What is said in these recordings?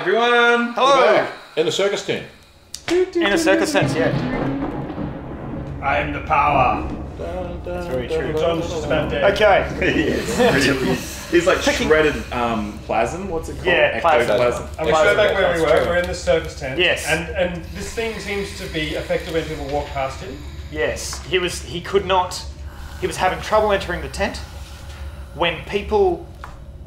everyone. Hello. In the circus tent. In a circus sense, yeah. I am the power. That's very true. John's just about dead. Okay. yes, really. He's like shredded um, plasm. What's it called? Yeah, plasm. Ectoplasm. And we go back where we That's were. true. We're in the circus tent. Yes. And and this thing seems to be affected when people walk past him. Yes, he was. He could not. He was having trouble entering the tent. When people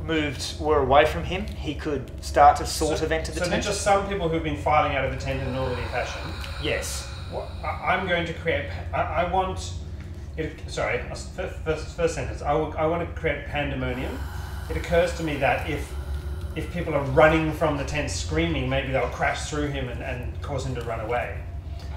moved were away from him, he could start to sort of enter the so tent. there's just some people who've been filing out of the tent in an orderly fashion. Yes. What, I, I'm going to create. I, I want. It, sorry, I s- fir- first, first sentence. I, will, I want to create pandemonium. It occurs to me that if if people are running from the tent screaming, maybe they'll crash through him and, and cause him to run away.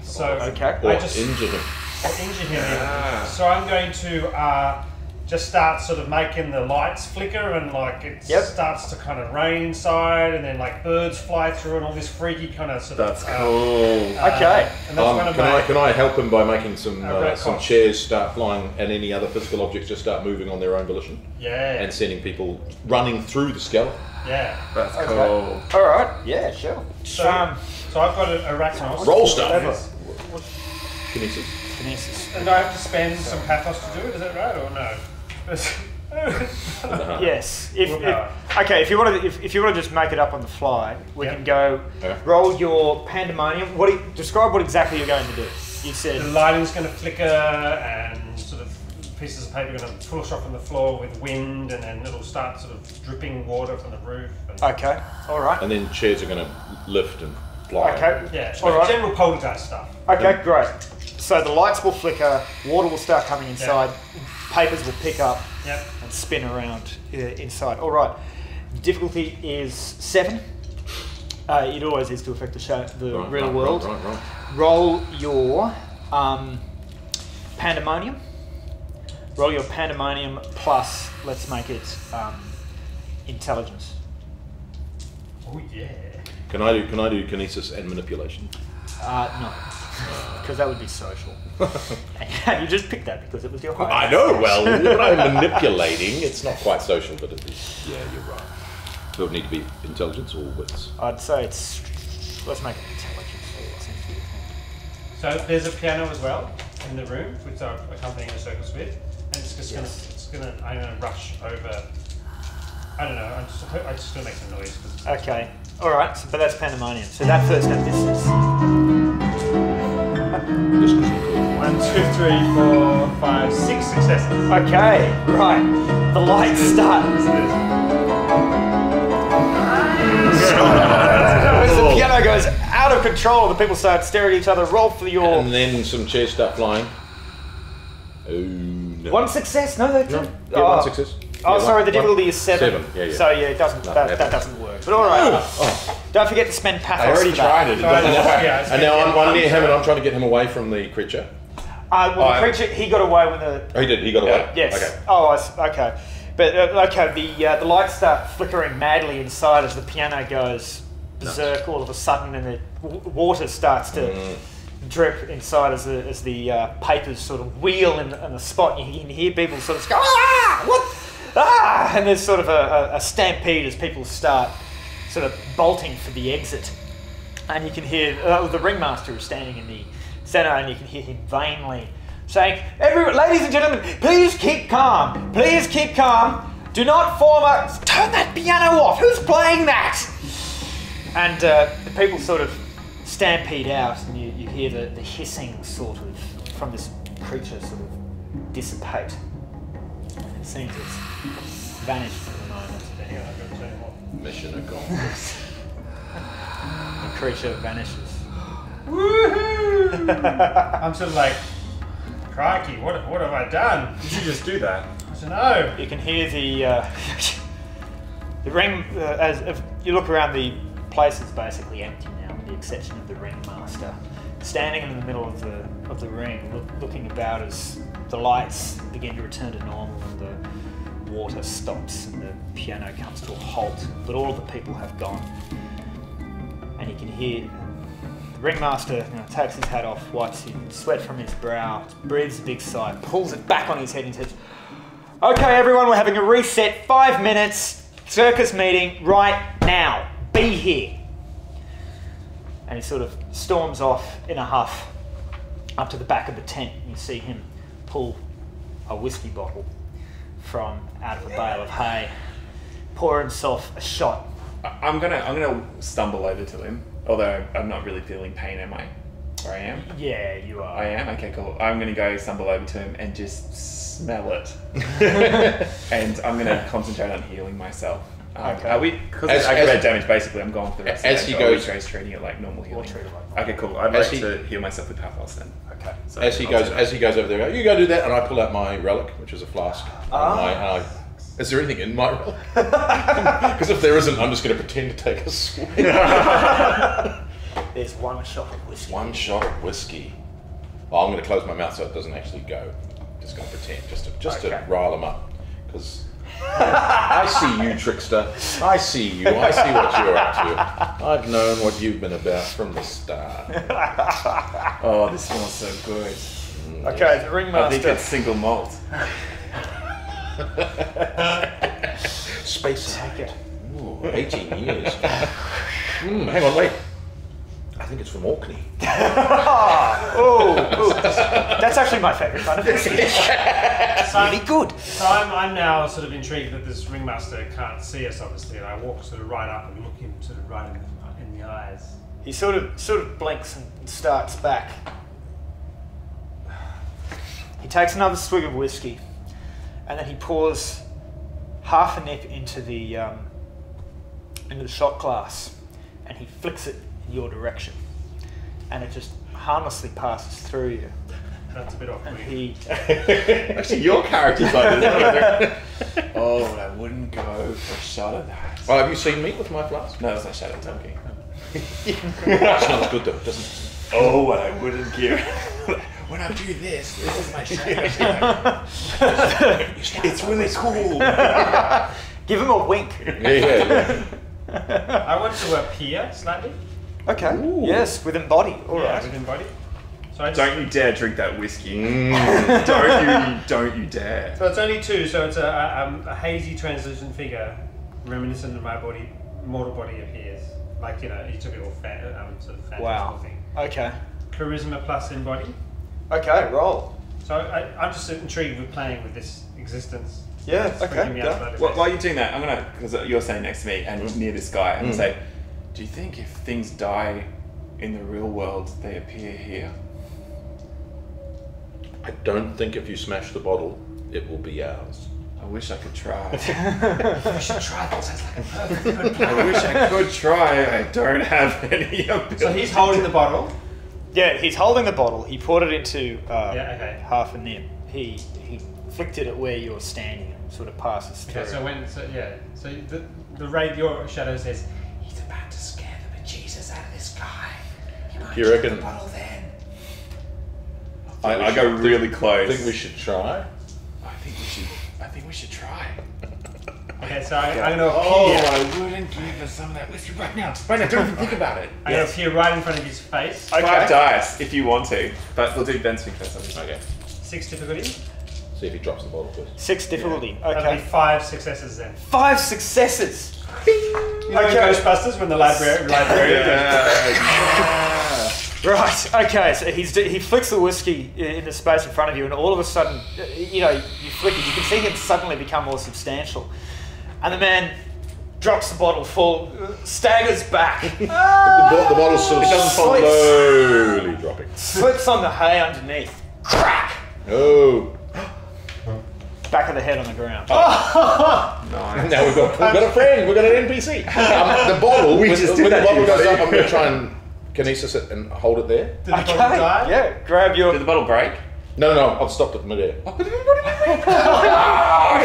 So Okay. Or I just injure him. or injure him. even. Ah. So I'm going to uh, just start sort of making the lights flicker and like it Yep. starts to kind of rain inside and then like birds fly through and all this freaky kind of sort That's of. uh, cool. uh, Okay. and that's Um, one of can, my. I, can I help him by making some Uh, uh, some chairs start flying and any other physical objects just start moving on their own volition yeah. and sending people running through the skeleton? yeah. That's Okay. cool. All right. Yeah. Sure. So, um, so I've got a Arcanos. Roll stuff. Whatever. Kinesis. kinesis. And I have to spend some pathos to do it? Is that right or no? Yes. If, if okay, if you want to, if, if you want to just make it up on the fly, we Yep. can go Yeah. roll your pandemonium. What do you, describe what exactly you're going to do? You said the said lighting's going to flicker and sort of pieces of paper are going to push off from the floor with wind and then it'll start sort of dripping water from the roof. And, okay. All right. And then chairs are going to lift and fly. Okay. yeah, All right. general poltergeist stuff. Okay, great. So the lights will flicker, water will start coming inside, papers will pick up Yep. and spin around uh, inside. All right. Difficulty is seven. Uh, it always is to affect the, show, the Right, real right, world. Right, right, right. Roll your um, pandemonium. Roll your pandemonium plus, let's make it um, intelligence. Oh yeah. Can I do can I do kinesis and manipulation? Uh, no, because that would be social. and you just picked that because it was your highest. I know well, when I'm manipulating, it's not quite social, but it is. Yeah, you're right. So it would need to be intelligence or wits. I'd say it's. Let's make it intelligence. so it seems to be the thing. So there's a piano as well in the room, which I'm accompanying the circus with, and it's just gonna, Yes. it's gonna, I'm gonna rush over. I don't know. I'm just, I'm just gonna make some noise. 'cause- Okay. All right. So, but that's pandemonium. So that first note. This is. This was. One, two, three, four, five, six successes. Okay. Right. The lights start. As the piano goes out of control, the people start staring at each other. Roll for your And then some chairs start flying. Oh no. one success. No, they No. don't. Yeah, one oh. success. Oh, Yeah, sorry. one- The difficulty one- is seven. Seven. Yeah, yeah. So yeah, it doesn't. No, that, that that doesn't. doesn't work. But all right. Oh. Don't forget to spend pathos. I already for tried it. It doesn't it. work. Yeah, And now I'm, I'm near him and I'm trying to get him away from the creature. Uh, well, Oh, the creature he got away with the Oh, he did. He got away. Yes. Okay. Oh, I s okay. But uh, okay, the uh, the lights start flickering madly inside as the piano goes berserk all of a sudden, and the w- water starts to Mm. drip inside as the as the uh, papers sort of wheel in, in the spot. You can hear people sort of go ah what ah, and there's sort of a, a, a stampede as people start sort of bolting for the exit, and you can hear uh, the ringmaster is standing in the centre, and you can hear him vainly saying, Every, ladies and gentlemen, please keep calm. Please keep calm. Do not form a. Turn that piano off. Who's playing that? And uh, the people sort of stampede out, and you, you hear the, the hissing sort of from this creature sort of dissipate. It seems it's vanished Mission accomplished. The creature vanishes. Woohoo! I'm sort of like, crikey, what, what have I done? Did you just do that? I don't know. You can hear the uh, the ring uh, as if you look around. The place is basically empty now, with the exception of the ringmaster standing in the middle of the of the ring, look, looking about as the lights begin to return to normal and the water stops and the piano comes to a halt. But all of the people have gone, and you can hear. The ringmaster you know, takes his hat off, wipes sweat from his brow, breathes a big sigh, pulls it back on his head and says, Okay, everyone, we're having a reset. Five minutes. Circus meeting right now. Be here. and he sort of storms off in a huff up to the back of the tent. You see him pull a whiskey bottle from out of a bale of hay, pour himself a shot. I- I'm gonna I'm gonna stumble over to him. Although I'm not really feeling pain, am I? Or I am. Yeah, you are. I am. Okay, cool. I'm gonna go stumble over to him and just smell it, and I'm gonna concentrate on healing myself. Um, Okay. Are we? Because As- I as- create damage. Basically, I'm going for the rest as of he the day. so goes- guys treating it like normal healing. treat it like okay, cool. I'd As like he- to heal myself with pathos then. Okay. So As he goes, as he goes over there, you go do that, and I pull out my relic, which is a flask. Ah. And I, and I- is there anything in my relic? Because if there isn't, I'm just going to pretend to take a swig. There's one shot of whiskey. One shot of whiskey. Oh, I'm going to close my mouth so it doesn't actually go. Just going to pretend, just to just Okay. to rile them up, because. I see you, trickster. I see you. I see what you're up to. I've known what you've been about from the start. Oh, this smells so good. Okay, the I think ringmaster. it's single malt. Space Take it. Ooh, 18 years. Hmm, hang on, wait. I think it's from Orkney. Oh, ooh, that's actually my favourite kind of whiskey. So, really good. so I'm, I'm now sort of intrigued that this ringmaster can't see us, obviously, and I walk sort of right up and look him sort of right in the, in the eyes. He sort of sort of blinks and starts back. He takes another swig of whiskey, and then he pours half a nip into the um, into the shot glass, and he flicks it in your direction, and it just harmlessly passes through you. That's a bit And off-putting. he Actually, your character's like this. oh, I wouldn't go for a shot of that. Well, have you seen me with my flask? No, that's not shadow talking. Oh. It smells good though, doesn't it? Oh, what I wouldn't give. when I do this, this is my shadow. it's really cool. give him a wink. Yeah, yeah, yeah. I want to appear slightly. Okay. Yes, with embody. All yeah, right. with embody. So I just, Don't you dare drink that whiskey. Mm. don't you? Don't you dare. So it's only two. So it's a, a, um, a hazy translucent figure, reminiscent of my body, mortal body appears. Like you know, you took it all fa- um, sort of fantastical Wow. thing. Okay. Charisma plus embody. Okay. Roll. So I, I'm just intrigued with playing with this existence. Yeah. It's freaking me Okay. out Go. Well, while you're doing that, I'm gonna because you're standing next to me and near this guy, and Mm. say, "Do you think if things die in the real world, they appear here?" I don't think if you smash the bottle, it will be ours. I wish I could try. We should try that. Sounds like a perfect good plan. I wish I could try. I don't have any ability. So he's holding the bottle. Yeah, he's holding the bottle. He poured it into uh, Yeah, okay. half a nip. He he flicked it at where you're standing and sort of passes through. Okay, so when so yeah, so the the raid your shadow says You might You drink reckon- the bottle then. I, I go really close. I think we should try. I think we should. I think we should try. Okay, so I, I'm gonna Oh. I wouldn't give us some of that whiskey right now. Right now, don't even think about it. I'm gonna appear right in front of his face. Okay. Five dice if you want to, but we'll do Ben's first. obviously. Okay. Six difficulty. See if he drops the bottle first. Six difficulty. That'll be Okay. five successes then. Five successes. You know Okay. Ghostbusters when the library librarian Right. Okay. So he's he flicks the whiskey in the space in front of you, and all of a sudden, uh, you know, you flick it. You can see him suddenly become more substantial, and the man drops the bottle full, staggers back, The, bo- the bottle's sort of It slowly dropping. slips on the hay underneath, crack, Oh. back of the head on the ground. Nice. Now we've got, we've got a friend, we've got an NPC. Um, the bottle, We when, just when did the that, bottle goes up, I'm going to try and kinesis it and hold it there. Did the bottle Okay. die? Yeah. Grab your. Did the bottle break? No, no, no, I've stopped it midair. I'm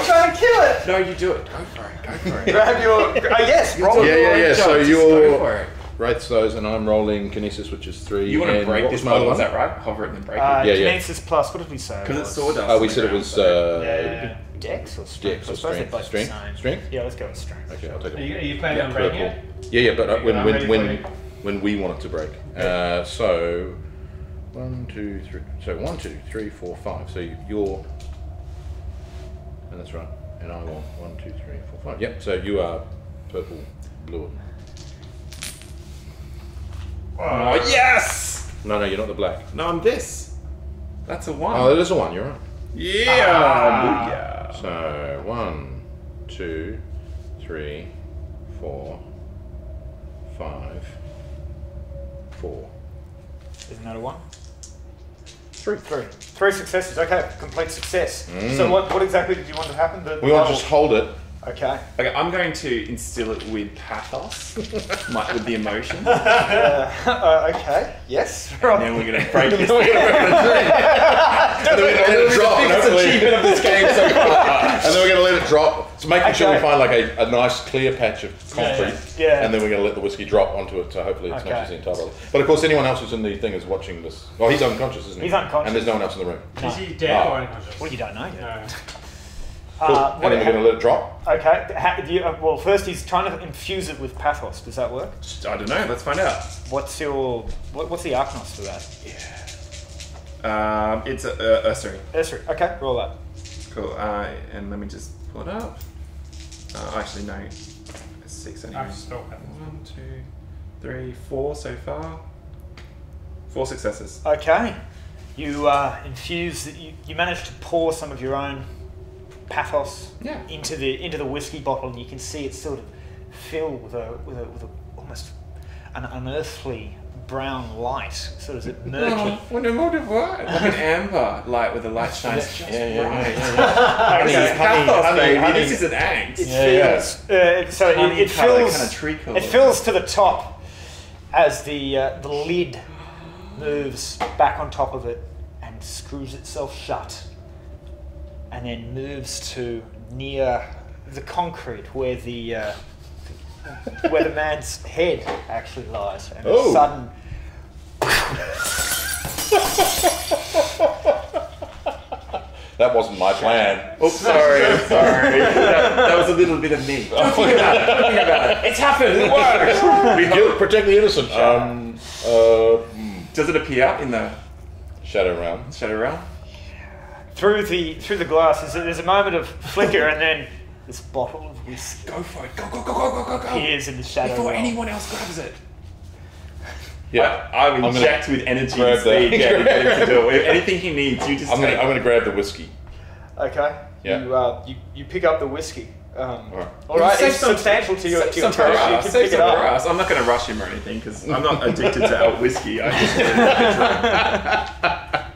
trying to kill it. No, you do it. Go for it. Go for it. Grab your. Uh, yes. Roll Yeah, yeah, yeah. So Just you're go wraiths those, and I'm rolling kinesis, which is three. You want to break this was my? Is that right? Hover it and then break Uh, it. Yeah, yeah. Kinesis plus. What did we say? Because it's was? sawdust. Oh, we the said it was so- uh, Yeah. Dex or strength? Dex or suppose strength. Strength? Strength? Yeah, let's go with strength. Okay, I'll take Are it. you, are you planning Yeah, on breaking it? Yeah, yeah, but uh, when I'm when when for it. When we want it to break. Uh, so one, two, three. So one, two, three, four, five. So you're, and that's right. And I want one, two, three, four, five. Yep. So you are purple, blue. Oh, yes! No, no, you're not the black. No, I'm this. That's a one. Oh, that is a one. You're right. yeah! Ah. So one, two, three, four, five, four. Isn't that a one? Three. Three. Three successes. Okay, complete success. So what, what exactly did you want to happen? The, Mm. We want to just hold it. Okay. Okay, I'm going to instill it with pathos, my, with the emotion. Uh, uh, okay. Yes. Right. then we're going to break this. and then we're going to let it drop. And, biggest hopefully- achievement of this game so far. and then we're going to let it drop. So making sure we Okay. find like a, a nice clear patch of concrete. Yeah, yeah. And then we're going to let the whiskey drop onto it. So hopefully it's Okay. not just the entire bottle. But of course, anyone else who's in the thing is watching this. Well, he's unconscious, isn't he? He's unconscious. And there's no one else in the room. Is he dead Ah. or unconscious? Well, you don't know. yet. No. Cool. Uh, and what, then we're going to let it drop. okay. How, do you, uh, well, first he's trying to infuse it with pathos. Does that work? I don't know, let's find out. What's your what, what's the Arcanos for that? Yeah. Um, it's a, uh, uh, sorry. Ursaring. Okay, roll that. Cool. Uh, and let me just pull it up. Uh, actually, no. It's six anyway. I stop it. One, two, three, four so far. Four successes. Okay. You uh, infuse. You, you manage to pour some of your own pathos Yeah. into the into the whiskey bottle, and you can see it sort of fill with a with a, with a almost an unearthly brown light, sort of Oh, murky. what a what a what? Like an amber light with a light shines just Yeah, yeah, right. yeah, yeah. Okay. This is pathos, honey, baby. honey. This is an angst. It Yeah, yeah. Uh, so it, it fills. kinda tree. It fills to the top as the uh, the lid moves back on top of it and screws itself shut, and then moves to near the concrete where the uh, where the man's head actually lies, and Oh. a sudden. That wasn't my plan. Oops, sorry, sorry. That, that was a little bit of me. Don't think about it. Don't think about it. It's happened. It worked. We guilt, protect the innocent. Um, uh, hmm, Does it appear in the shadow realm. shadow realm? Through the through the glass, there's a, there's a moment of flicker, and then this bottle of whiskey Go for it. Go, go, go, go, go, go, go. appears in the shadow. Before realm. anyone else grabs it. Yeah. I, I I'm gonna inject with energy grab and speed. that. Get him to do it. Anything he needs, you just I'm gonna, take. I'm gonna grab the whiskey. Okay. Yeah. You, uh, you you pick up the whiskey. Um, Alright. all right. Save It's some- substantial to your to your some for taste. You us. can Save pick it some for up. us. I'm not going to rush him or anything because I'm not addicted to our whiskey. I just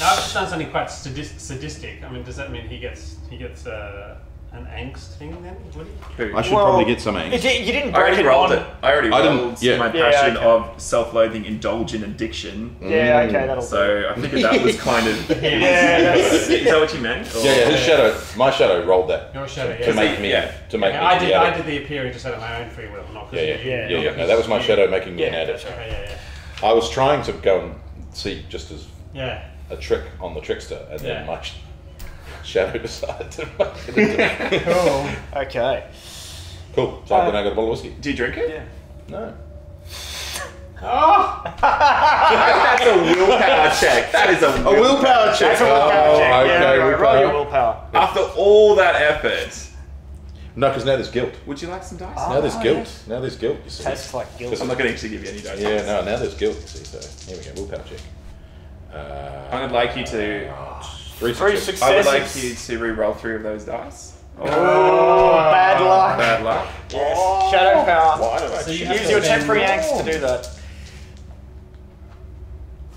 Now I've just done something quite sadistic. I mean, does that mean he gets he gets uh, an angst thing then? Would he? I should Well, probably get some it- angst. you didn't I break already it rolled on. it. I already I didn't- rolled yeah. my Yeah, passion okay. of self-loathing, indulge in addiction. Yeah. Okay. That'll. So I figured that was kind of. Yeah. That's, Is that what you meant? Or- Yeah, yeah. His shadow, my shadow rolled that Your shadow, to yeah. make me, Yeah. to make Yeah, me. I did. the I addict. did the appearing just out of my own free will, not Yeah, yeah, yeah, Yeah. yeah, No, that was my shadow making me an Yeah, addict. Yeah, yeah, yeah. I was trying to go and see just as Yeah. A trick on the trickster, and Yeah. then my sh- shadow decided to make it Cool. okay. Cool. So Uh, then I got a bottle of whiskey. Do you drink it? Yeah. No. oh, That's a willpower check. That is a, A willpower check. That's a willpower Oh, check. okay, yeah. Roll, roll willpower. your willpower. After all that effort, No, because now there's guilt. would you like some dice? Ah. Now there's Oh, guilt. yes. Now there's guilt. You see. Tastes like guilt. I'm not going to actually give you any dice. Yeah, no, now there's guilt. You see, so here we go. Willpower check. Uh, I would like you to. three Three successes. I would like you to re-roll three of those dice. Oh, bad luck. Bad luck. Yes. Shadow power. Why did I So you choose have Use to your then temporary roll. angst to do that.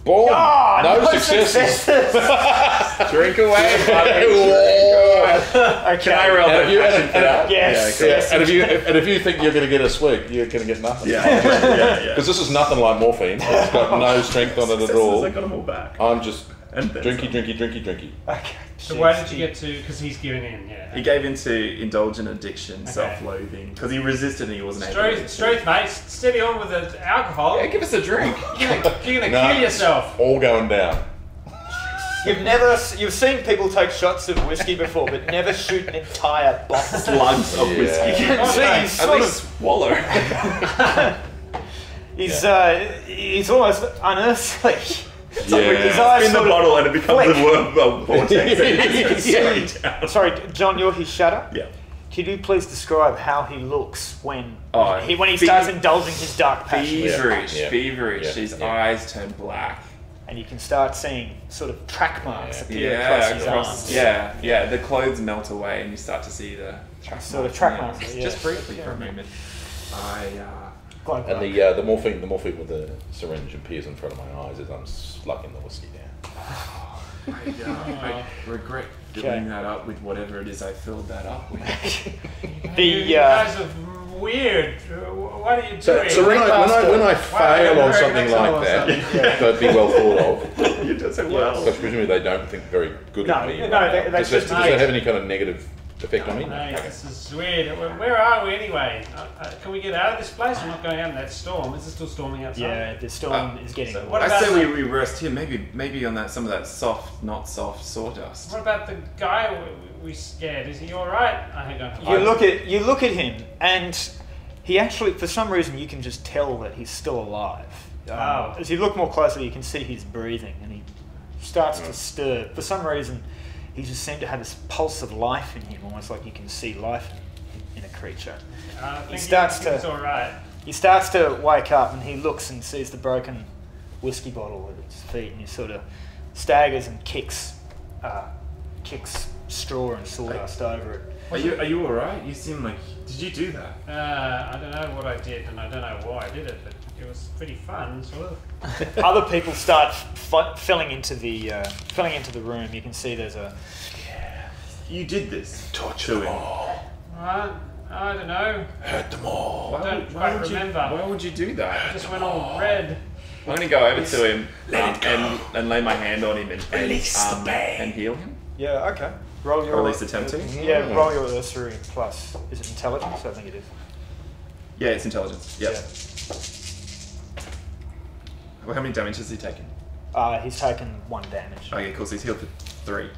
Boom! No, successes. Drink away, buddy. Whoa. okay. Can I roll that you- passion and- for that? Yes. Yeah, Yeah, and if you and if you think you're going to get a swig, you're going to get nothing. Yeah, yeah, yeah. Because this is nothing like morphine. It's got no oh. strength on it at all. I got them all back. I'm just And then drinky, drinky, drinky, drinky. Okay. So why did you get to? Because he's giving in. Yeah. He gave into indulgent addiction, self-loathing, because he resisted and he wasn't able Straight, to. straight, mate. Steady on with the alcohol. Yeah, give us a drink. You're gonna, you're gonna No. kill yourself. All going down. You've never you've seen people take shots of whiskey before, but never shoot an entire bottle. Slugs of Yeah. whiskey. You can see he's At sort least of swallow. he's uh, he's almost unearthly. It's like Yeah. His eyes in the bottle and it becomes flick. a worm well, vortex and it just goes Yeah. Sorry, John, you're his shadow. Yeah. could you please describe how he looks when Oh, he when he fe- starts indulging his dark passion? Feverish, Yeah. feverish. Yeah. His Yeah. eyes turn black. And you can start seeing sort of track marks Yeah. appear Yeah, across his across, arms. yeah, yeah. The clothes melt away, and you start to see the track Sort of marks track in it. marks, yeah. Just briefly for a moment. I. Uh, Quite And right. the uh, the morphine the morphine with the syringe appears in front of my eyes as I'm slugging the whiskey down. I, uh, I regret filling that up with whatever it is I filled that up with. The, you uh, guys are weird. Uh, What are you So, doing? so when I when I when I fail on something like flexible that, that'd be well thought of. you did so well. Because presumably they don't think very good No, of me. no, right they- they does, that, just does that have any kind of negative effect on me? No, Okay. this is weird. Where, where are we anyway? Uh, uh, can we get out of this place? I'm not going out in that storm. Is it still storming outside? yeah, the storm is getting. so what I say we, we rest here, maybe maybe on that some of that soft, not soft sawdust. What about the guy we, we scared? Is he all right? Oh, hang on. you look at you look at him, and he actually, for some reason, you can just tell that he's still alive. Um, Oh. As you look more closely, you can see he's breathing, and he starts to stir. For some reason, he just seemed to have this pulse of life in him, almost like you can see life in, in a creature. Uh, starts he, It's to- all right. He starts to wake up, and he looks and sees the broken whiskey bottle at his feet, and he sort of staggers and kicks, uh, kicks straw and sawdust over it. Are you are you all right? You seem like did you do that? Uh, I don't know what I did, and I don't know why I did it, but it was pretty fun, sort of. Other people start f- filling into the uh, filling into the room. You can see there's a Yeah. You did this. Torture to them him. all. I, I don't know. Hurt them all. Why don't would, quite why would remember. You, why would you do I that? just went all red. I'm gonna go over to him um, and, and lay my hand on him and, and, Release the um, pain. and heal him. yeah. Okay. Roll your Or at least attempt to. Yeah. Mm. Roll your Ursaring plus. Is it intelligence? I think it is. Yeah, it's intelligence. Yep. Yeah. Well, how many damage has he taken? Uh, he's taken one damage. Okay, cool. So he's healed for three.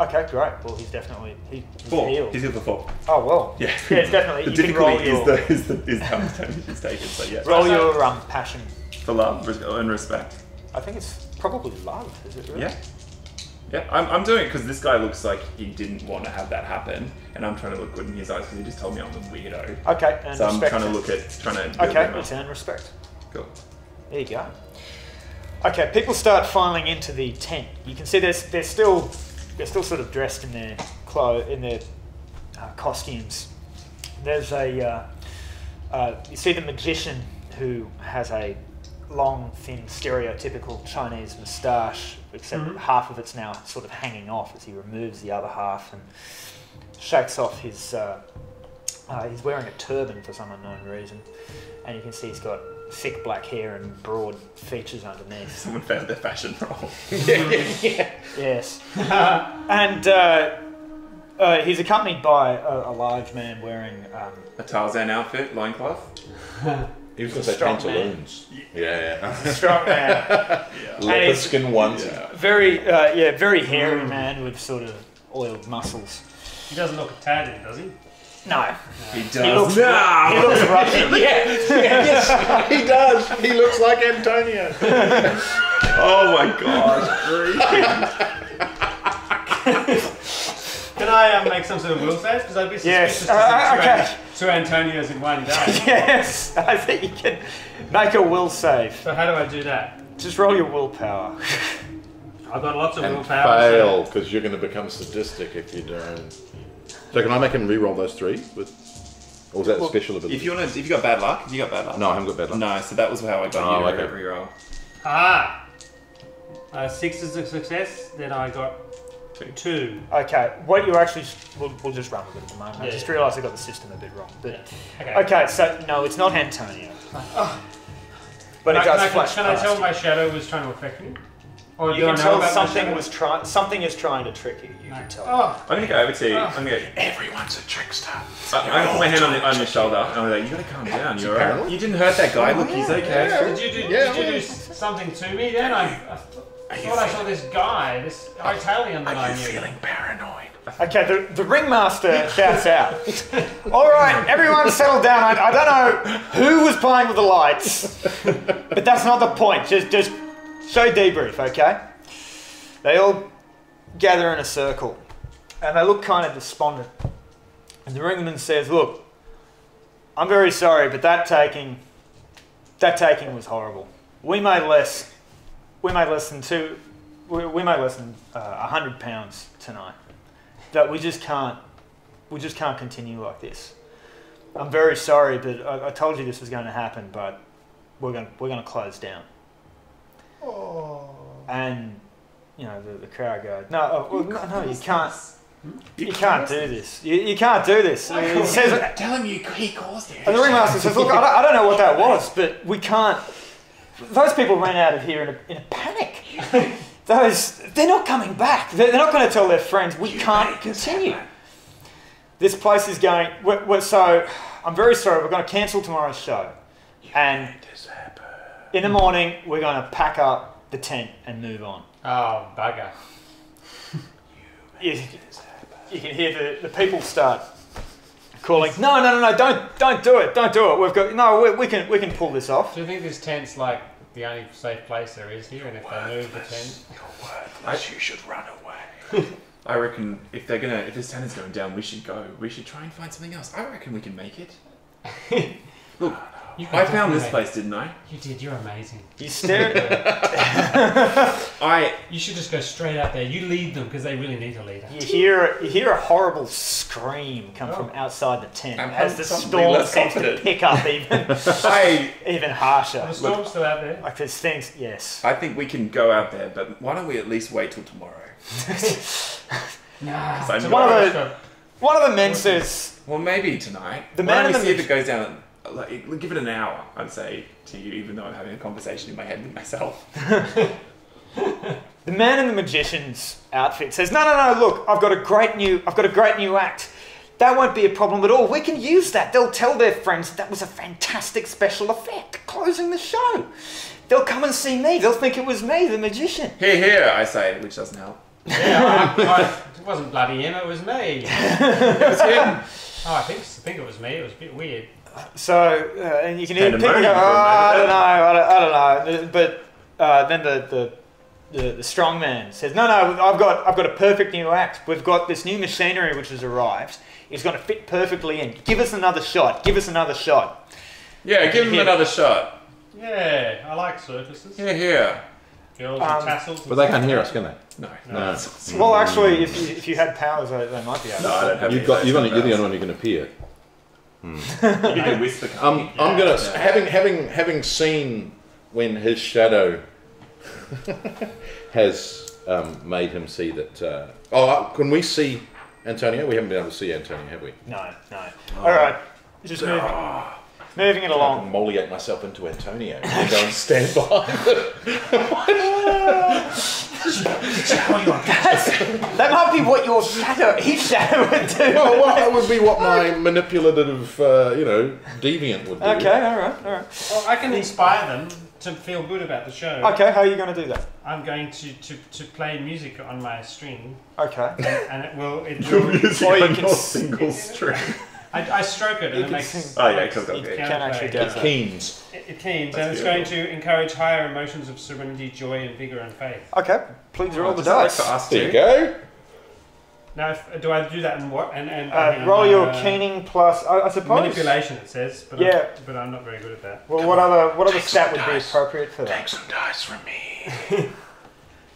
Okay, great. Well, he's definitely he, he's Four. healed. He's healed for four. Oh well. Yeah. Yeah, it's definitely. the you can difficulty roll is your the is the is how much damage he's taken. So yeah. roll your um passion. For love res- and respect. I think it's probably love. Is it really? Yeah. Yeah, I'm, I'm doing it because this guy looks like he didn't want to have that happen, and I'm trying to look good in his eyes because he just told me I'm a weirdo. Okay. And so I'm respect trying to look at trying to build Okay. him up. Respect. Cool. There you go. Okay, people start filing into the tent. You can see they're, they're still they're still sort of dressed in their clo- in their uh, costumes. There's a uh, uh, you see the magician who has a long, thin, stereotypical Chinese moustache, except Mhm. half of it's now sort of hanging off as he removes the other half and shakes off his. Uh, uh, he's wearing a turban for some unknown reason, and you can see he's got thick black hair and broad features underneath. Someone found their fashion roll. Yes, and uh, uh, he's accompanied by a, a large man wearing. Um, A Tarzan outfit, loincloth. He was going to say Strong man. pantaloons. Yeah, yeah. strong man, Leopard skin onesie. Yeah. very uh, yeah, very hairy man with sort of oiled muscles. He doesn't look Italian, does he? No, He does. he looks, no! he looks Russian. yeah, yes, he does. He looks like Antonio. oh my gosh, Can I um, make some sort of will save? Because I'd be Yes, suspicious uh, to see okay. two, An- two Antonios in one day. yes, I think you can make a will save. so how do I do that? Just roll your willpower. I've got lots of and willpower. fail because you're going to become sadistic if you don't. So can I make him re-roll those three with, or was that Well, special ability? If you want to, if you got bad luck, have you got bad luck? no, I haven't got bad luck. No, so that was how I got Oh, you okay. every roll. Ah! Uh, six is a success, then I got Two. two. Okay, what you actually we'll, we'll just run with it at the moment. I Yeah. just realised I got the system a bit wrong. But Okay. okay, so no, it's not Antonio. But Can it I, does can I, flash can I tell you. my shadow was trying to affect me? Or You can tell something was trying. Something is trying to trick you. You can tell. Oh, I'm gonna go over to you. Oh. I'm gonna. Everyone's a trickster. I, I'm gonna put my hand on, the, on your shoulder. and I'm like, you gotta calm down. You're alright. You didn't hurt that guy. Look, he's oh, okay. did you do, Yeah, did you do something to me then? I, I thought I saw this guy, this Italian that I knew. Feeling paranoid? Okay, the, the ringmaster shouts out. All right, everyone settle down. I, I don't know who was playing with the lights, but that's not the point. Just just show debrief, okay? They all gather in a circle, and they look kind of despondent. And the ringman says, "Look, I'm very sorry, but that taking, that taking was horrible. We made less, we made less than two, we, we made less than uh, a hundred pounds tonight. That we just can't, we just can't continue like this. I'm very sorry, but I, I told you this was going to happen, but we're going, we're going to close down." Oh. And you know the, the crowd go, "No, oh, well, no, no, you can't." You can't do this. You, you can't do this. It says, Tell him you, he caused it. and the ringmaster says, "Look, I don't, I don't know what that was, but we can't." Those people ran out of here in a, in a panic. Those they're not coming back. They're, they're not going to tell their friends. We can't continue. This place is going. We're, we're, so I'm very sorry. We're going to cancel tomorrow's show, and in the morning we're going to pack up the tent and move on. Oh, bugger. you, you can hear the, the people start calling. No, no, no, no! Don't, don't do it! Don't do it! We've got no. We, we can, we can pull this off. Do you think this tent's like the only safe place there is here? And if they move the tent, You're I, you should run away. I reckon if they're gonna, if this tent is going down, we should go. We should try and find something else. I reckon we can make it. Look, you I found this place, didn't I? You did. You're amazing. You stare. At, I You should just go straight out there. You lead them because they really need a leader. you hear, you hear a horrible scream come oh. from outside the tent I'm as the storm less seems to pick up even, I even harsher. The storm's still out there. Like there's things. Yes. I think we can go out there, but why don't we at least wait till tomorrow? Nah. I'm- One of the one of the men says, Well, maybe tonight. The Why man don't in we the see if it goes down? Like, give it an hour, I'd say to you, even though I'm having a conversation in my head with myself. The man in the magician's outfit says, "No, no, no! Look, I've got a great new, I've got a great new act. That won't be a problem at all. We can use that. They'll tell their friends that, that was a fantastic special effect, closing the show. They'll come and see me. They'll think it was me, the magician. Here, here, I say, which doesn't help. Yeah, I, I, it wasn't bloody him. It was me. It was him. Oh, I think I think it was me. It was a bit weird. So, uh, and you can hear people go, Pandemonium oh, for don't know, I don't, I don't know. But uh, then the, the, the, the strong man says, no, no, I've got, I've got a perfect new act. We've got this new machinery which has arrived. It's going to fit perfectly in. Give us another shot. Give us another shot. Yeah, give him another shot. Yeah, I like circuses. Yeah, here. Girls Um, with tassels. But they can't hear us, can they? No, No. no. Well, actually, if you, if you had powers, they, they might be able. No, I don't have You've any got. You've of only, those you're the only one who can appear. You can whisper. can't Um, you? I'm gonna Yeah. having having having seen when his shadow has um, made him see that. Uh, oh, uh, can we see Antonio? We haven't been able to see Antonio, have we? No, no. All right, just moving, moving it I along. can moliate myself into Antonio and go and stand behind. That might be what your shadow, his shadow would do. oh, well, that would be what my manipulative, uh, you know, deviant would do. Okay, all right, all right. Well, I can inspire them to feel good about the show. Okay, how are you going to do that? I'm going to, to, to play music on my string, Okay. and it will. It Your will music Or you on can your single string. I, I stroke it, and You it makes. sing. Oh, yeah, makes cool, cool, it cool. Can actually do It keens. It, it keens, and it's going to encourage higher emotions of serenity, joy, and vigor and faith. Okay, please roll the Does that work dice. for us There you go. Now, if, do I do that in what? And, and Uh, roll your uh, keening plus, I, I suppose. Manipulation, it says. But Yeah. I'm, but I'm not very good at that. Well, what other what other Take stat some would be appropriate for that? Take some dice from me.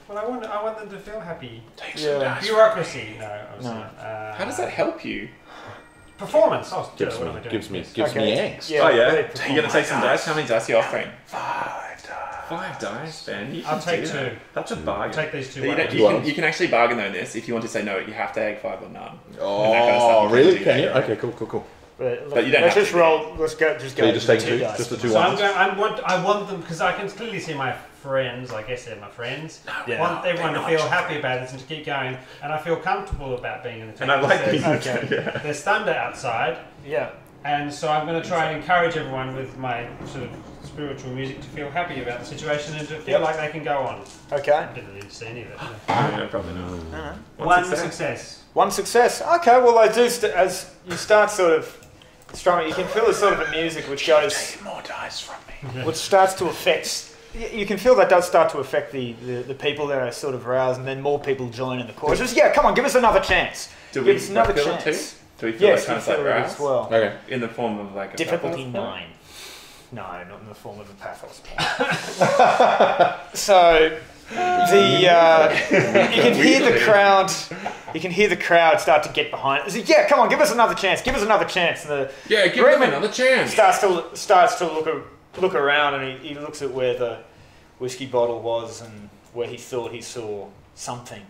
Well, I want, I want them to feel happy. Take Yeah. Bureaucracy, no. obviously No. not. Uh, How does that help you? Performance. Oh, Gives what am me, gives me, Yes. gives me Okay. angst. Yeah, oh yeah. really You're gonna take some dice. How many dice are you offering? Five dice. Five dice, Ben. You I'll can take do that. two. That's a bargain. Take these two. You, ones. you can, you can actually bargain though in this. If you want to say no, you have to egg five or none. Oh, that kind of stuff oh, really? Can you? Okay, cool, cool, cool. But, But you don't let's have just to. roll. Let's go. Just go. So you just take the two, dice. just the two So I'm going. I want. I want them because I can clearly see my friends. I guess they're my friends. Yeah. want everyone to feel happy about this and to keep going, and I feel comfortable about being in the team. And I like There's- being Okay. yeah. There's thunder outside, Yeah. and so I'm going to try and encourage everyone with my sort of spiritual music to feel happy about the situation and to feel Yep. like they can go on. Okay. I didn't need to see any of it. No, probably not. Uh-huh. One success. success. One success. Okay. Well, I do. St- as you start sort of strumming, you can feel the sort of the music which goes, more dice from me. which starts to affect. Y- You can feel that does start to affect the, the, the people that are sort of roused, and then more people join in the chorus. Just, yeah, come on, give us another chance. Do give we us another feel it chance. Do we feel Yes, like you kind of like feel it as well. Okay. In the form of like a Difficulty pathos? nine. No, not in the form of a pathos point. so the uh, you can hear the crowd. You can hear the crowd start to get behind. It's like, yeah, come on, give us another chance. Give us another chance. And the Yeah, give Raymond them another chance. starts to starts to look a, look around and he, he looks at where the whiskey bottle was and where he thought he saw something.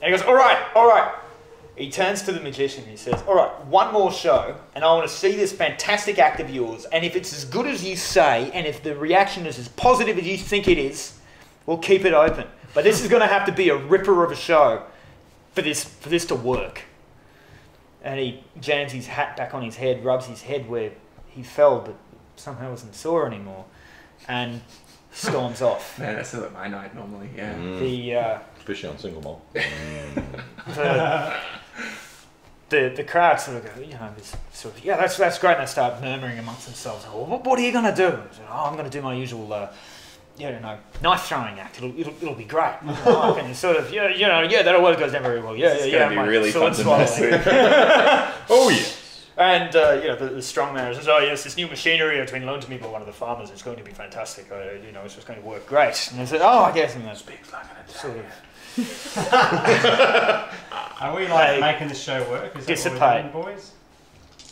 And he goes, "All right, all right." He turns to the magician and he says, "All right, one more show, and I want to see this fantastic act of yours. And if it's as good as you say, and if the reaction is as positive as you think it is, we'll keep it open. But this is going to have to be a ripper of a show for this for this to work." And he jams his hat back on his head, rubs his head where he fell, but somehow wasn't sore anymore, and storms off. Man, that's still at my night normally. Yeah. Mm. The uh, Especially on single malt. the, the the crowd sort of go, you know, sort of, yeah, that's that's great. And they start murmuring amongst themselves. Oh, what, what are you going to do? I said, oh, I'm going to do my usual, uh, yeah, you know, knife throwing act. It'll, it'll, it'll be great. Oh, and sort of, yeah, you know, yeah, that always goes down very well. Yeah, It's yeah, gonna yeah. be really fun to mess with. Oh yeah. And uh, you know, the, the strong man says, "Oh yes, this new machinery has been loaned to me by one of the farmers. It's going to be fantastic. I, you know, it's just going to work great." And they said, "Oh, I guess." And that's Speaks like an sort of Are we like Hey. making the show work? Is that Dissipate. what we're doing, boys?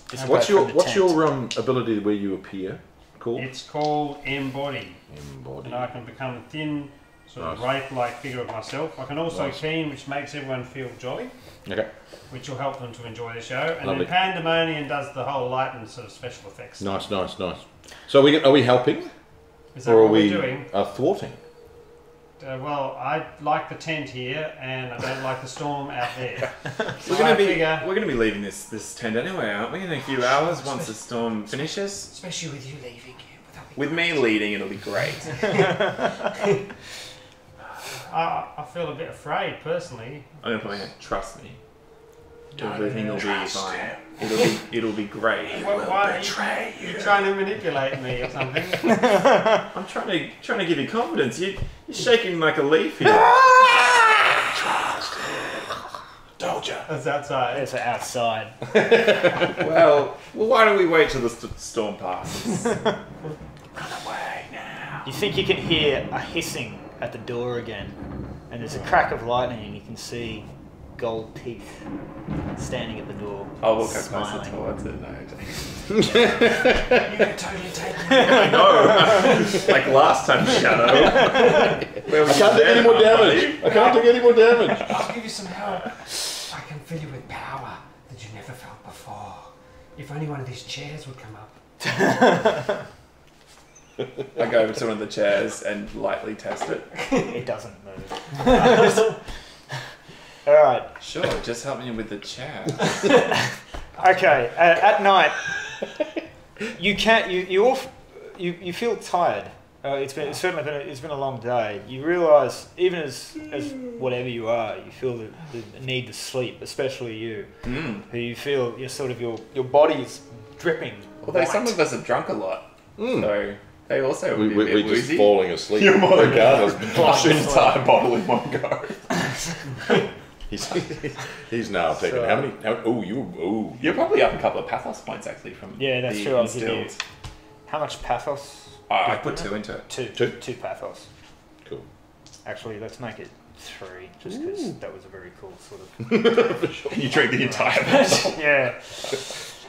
dissipate What's your What's tent. your um, ability where you appear called? It's called embody, Embody. and I can become a thin, sort of Nice. wraith-like figure of myself. I can also Nice. keen, which makes everyone feel jolly, Okay. which will help them to enjoy the show. And Lovely. then Pandemonium does the whole light and sort of special effects. Nice, nice, nice. So are we are we helping Is that or are what we we're doing? uh, thwarting? Uh, well, I like the tent here, and I don't like the storm out there. So We're gonna I be figure, we're gonna be leaving this this tent anyway, aren't we? In a few hours once the storm finishes. especially with you leaving here without me. With me leading, it'll be great. I, I feel a bit afraid personally. I'm gonna put my hand. Trust me. No, Everything no, will be fine. It'll be it'll be great. Why, why are you, you trying to manipulate me or something? I'm trying to trying to give you confidence. You you're shaking like a leaf here. Trust Told ya. That's outside. It's outside. well, well, why don't we wait till the st- storm passes? Run away now. You think you can hear a hissing at the door again, and there's a crack of lightning, and you can see gold teeth standing at the door. I'll walk closer smiling. towards it. No. You can totally take me. I know. like last time, Shadow. Where I you can't take then, any more damage. I can't take any more damage. I'll give you some help. I can fill you with power that you never felt before. If only one of these chairs would come up. I go over to one of the chairs and lightly test it. It doesn't move. All right. Sure, just help me with the chair. Okay. Uh, at night, you can't. You you all f- you, you feel tired. Uh, it's been it's certainly been a, it's been a long day. You realise even as as whatever you are, you feel the, the need to sleep, especially you, Mm. who you feel your sort of your your body's dripping. Although some of us have drunk a lot, Mm. so they also We, would be we, a bit we're just falling asleep. You're more than regardless. Flush an entire bottle in one go. He's, he's now taken So- how many? How, oh, you. Oh, You're probably up a couple of pathos points actually from Yeah, that's the true, I'll give you- instilled. How much pathos? Ah, I I put two into it. Two. Two? Two pathos. cool. Actually, let's make it three, just because that was a very cool sort of. You drink the entire bottle. yeah.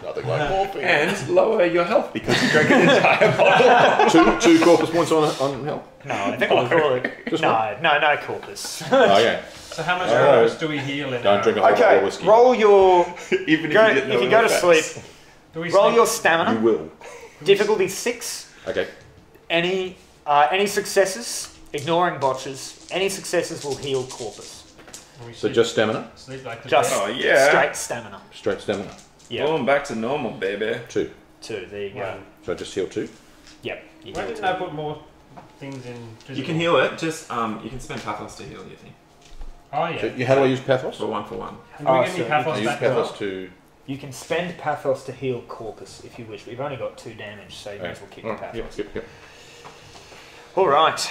Nothing like morphine. and lower your health because you drank an entire bottle. two two corpus points on on health. No, I think we'll call it. Just No, no, no corpus. Oh, okay. So how much Alright. else do we heal in Don't drink a whole bottle okay, of whiskey. roll your. Even Go, if you, get if you go to sleep, Do we roll sleep- your You stamina. will. Difficulty six. Okay. Any uh, any successes, ignoring botches, any successes will heal corpus. we So sleep- just stamina, sleep like the Just Oh, yeah. straight stamina. straight stamina. Yeah, Boom, back to normal, baby. Two. two. There you go. One. So just heal two. Yep. You Why heal didn't two. I put more things in? You can heal it. Just um, you can spend pathos to heal. your thing. Oh yeah. So you, how do I use pathos? for one for one. And do we Oh, get so you pathos I use back as pathos to. You can spend pathos to heal corpus if you wish, but you've only got two damage, so you may as well keep the Oh, pathos. yep, yep, yep. All right.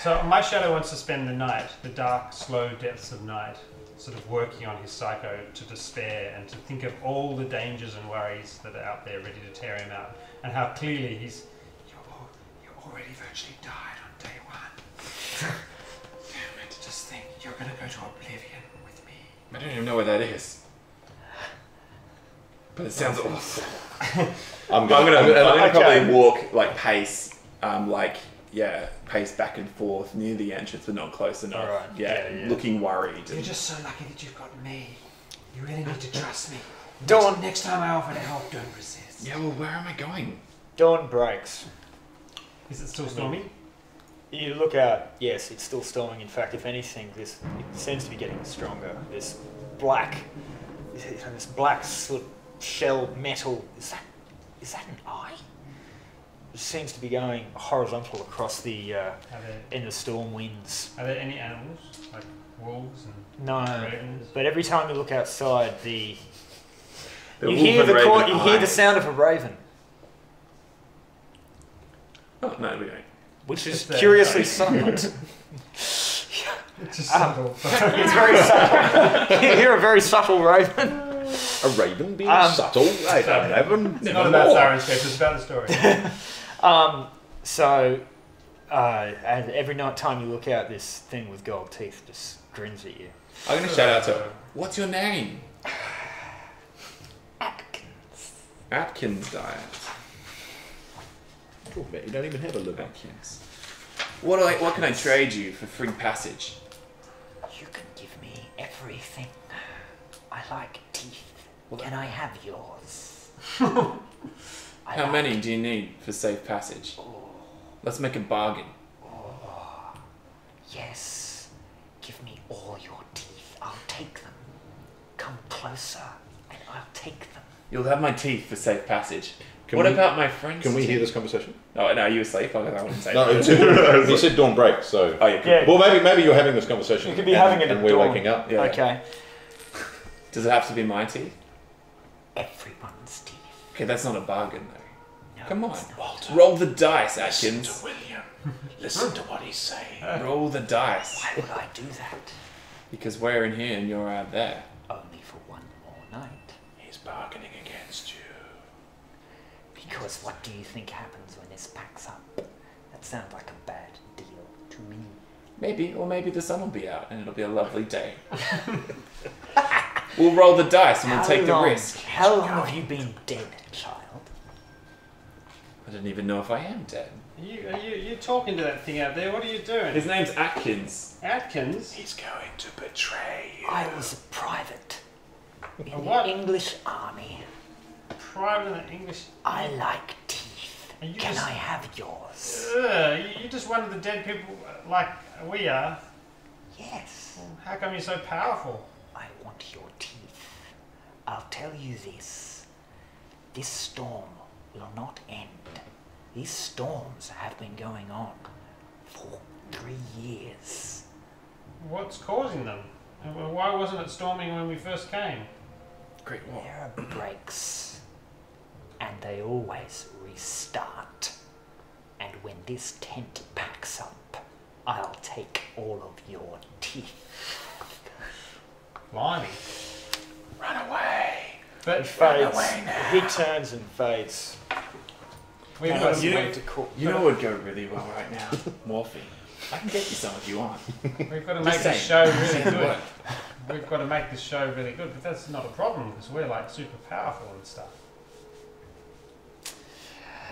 So my shadow wants to spend the night, the dark, slow depths of night, sort of working on his psycho to despair and to think of all the dangers and worries that are out there ready to tear him out, and how clearly he's. You're, al- you already virtually died on day one. Damn it, just think, you're gonna go to oblivion with me. I don't even know where that is. But it sounds awesome. I'm I'm gonna, I'm I'm gonna probably walk like pace, um, like yeah, pace back and forth near the entrance, but not close enough. Alright, Yeah, yeah, yeah. looking worried. You're and- just so lucky that you've got me. You really need to uh, uh, trust me. Dawn, Next, next time I offer to help, don't resist. yeah, well, where am I going? dawn breaks. Is it still stormy? You look out. Yes, it's still storming. In fact, if anything, this it seems to be getting stronger. This black, this black sort of shell metal. Is that is that an eye? It seems to be going horizontal across the uh, Are there, in the storm winds. are there any animals like wolves and No, ravens? but every time you look outside, the The you hear the raven you hear the sound of a raven, Oh no, we don't. which It's is there. curiously silent. It's just subtle. it's very subtle. you hear a very subtle raven. a raven being Um, subtle. I don't haven't it's not about Syrinscape, it's about the story. Um, so, uh, and every night time you look out, this thing with gold teeth just grins at you. I'm gonna shout out to. her. What's your name? Atkins. Atkins diet. Oh, mate, you don't even have a liver. Atkins. What do I, What can I trade you for free passage? You can give me everything. I like teeth. Can I have yours? I How like- many do you need for safe passage? Oh. Let's make a bargain. Oh. Yes. Give me all your teeth. I'll take them. Come closer, and I'll take them. You'll have my teeth for safe passage. Can what we- about my friends? Can we hear this conversation? Oh, no, are you asleep? I wouldn't say No, that. it's, you said dawn break, so. Oh, yeah. Yeah. Well, maybe maybe you're having this conversation. You could be and, having it and at we're dawn. waking up. Yeah. Okay. Does it have to be my teeth? Everyone's teeth. Okay, that's not a bargain, though. No, Come on. Walter. Roll the dice, Atkins. William. Listen to what he's saying. Roll the dice. Why would I do that? Because we're in here and you're out there. Only for one more night. He's bargaining against you. Because what do you think happens when this packs up? That sounds like a bad deal to me. Maybe, or maybe the sun will be out and it'll be a lovely day. we'll roll the dice and we'll How take the risk. How long have you been dead, child? I don't even know if I am dead. Are you, are you, you talking to that thing out there? What are you doing? His name's Atkins. Atkins? He's going to betray you. I was a private in A what? the English army. Private in the English. I like teeth. Are you Can just- I have yours? Ugh, you, you just one of the dead people uh, like we are. Yes. How come you're so powerful? I want your teeth. I'll tell you this. This storm will not end. These storms have been going on for three years. What's causing them? Why wasn't it storming when we first came? Great. There are breaks, and they always restart. And when this tent packs up, I'll take all of your teeth. Blimey. Run away. But He fades. He uh, turns and fades. we've And got, you- went to cook. You know what would go really well right now? Morphine. I can get you some if you want. we've got to make this saying. show really good. We've got to make this show really good, but that's not a problem because we're like super powerful and stuff.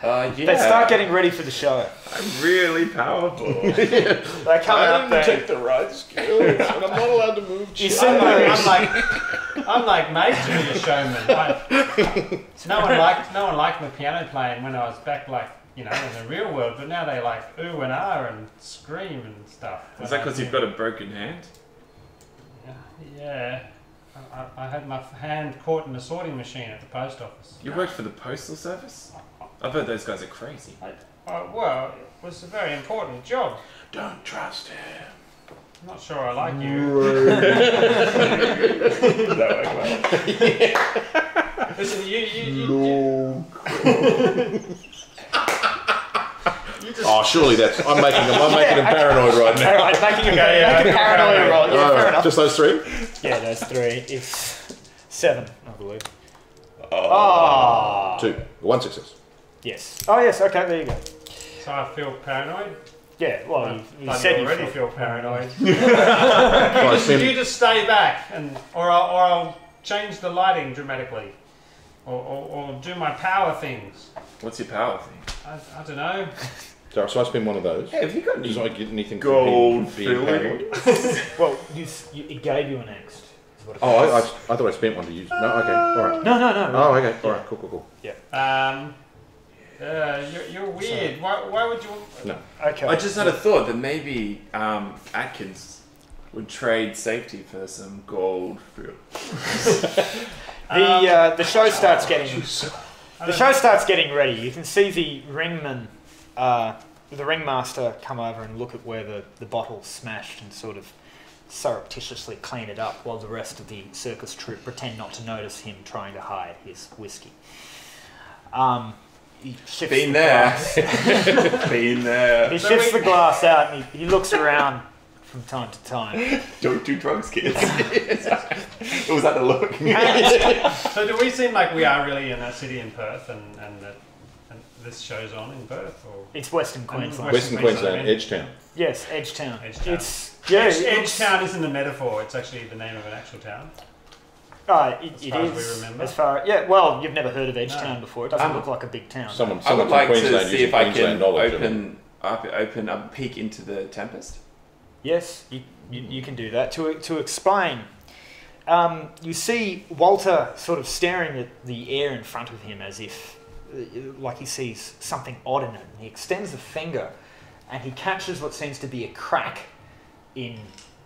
Uh, yeah. They start getting ready for the show. I'm really powerful. They're I up didn't there. take the right skills, and I'm not allowed to move. You chairs. see I'm like, my- I'm like, I'm like made to be a showman. I, no one liked, no one liked my piano playing when I was back, like you know, in the real world. But now they like ooh and ah and scream and stuff. Is that because you've got a broken hand? Yeah, I, I, I had my hand caught in a sorting machine at the post office. You worked for the postal service? I've heard those guys are crazy. I, uh, well, it was a very important job. Don't trust him. I'm not sure I like you. Listen, you, you, you, you, you just Oh, surely that's. I'm making him. I'm making him paranoid right All now. right, making a, Okay, yeah, make a paranoia roll. Yeah, All fair right, enough. just those three. Yeah, those three. It's seven, I believe. Ah. Two. One success. Yes. Oh, yes. Okay, there you go. So I feel paranoid. Yeah. Well, I you, you bloody said you already felt- feel paranoid. Right, you, just, spend- you just stay back, and or I'll, or I'll change the lighting dramatically, or, or, or do my power things. What's your power thing? I, I don't know. So, so I spend one of those. Hey, have you got any Does I get anything gold for being, being filling? Well, you, you, it gave you an next. is what it Oh, I, I. I thought I spent one to use. No, okay, all right. No, no, no. Oh, okay, all right, cool, cool, cool. Yeah. Um, uh, you're, you're weird. Why, why would you? No, Okay. I just had a thought that maybe um, Atkins would trade safety for some gold. For... The Um, uh, the show starts getting the show starts getting ready. You can see the ringman, uh, the ringmaster, come over and look at where the the bottle's smashed and sort of surreptitiously clean it up, while the rest of the circus troupe pretend not to notice him trying to hide his whiskey. Um, he shifts Been the there. glass- Been there. He shifts the glass out and he, he looks around from time to time. Don't do drugs, kids. It was that the look? So do we seem like we are really in a city in Perth, and and that and this show's on in Perth, or It's Western Queensland. Western Queensland, Queensland, Edgetown. Yes, Edgetown. Edgetown. It's yeah, Edge, it Edgetown isn't a metaphor; it's actually the name of an actual town. Uh, it, As it far as we remember. As far yeah, well, you've never heard of Edgetown No. before. It doesn't Um, look like a big town. Someone, I would like from to see if I can open up, open a peek into the Tempest. Yes, you, you, you can do that. To, to explain, um, you see Walter sort of staring at the air in front of him as if, uh, like he sees something odd in it. And he extends a finger and he catches what seems to be a crack in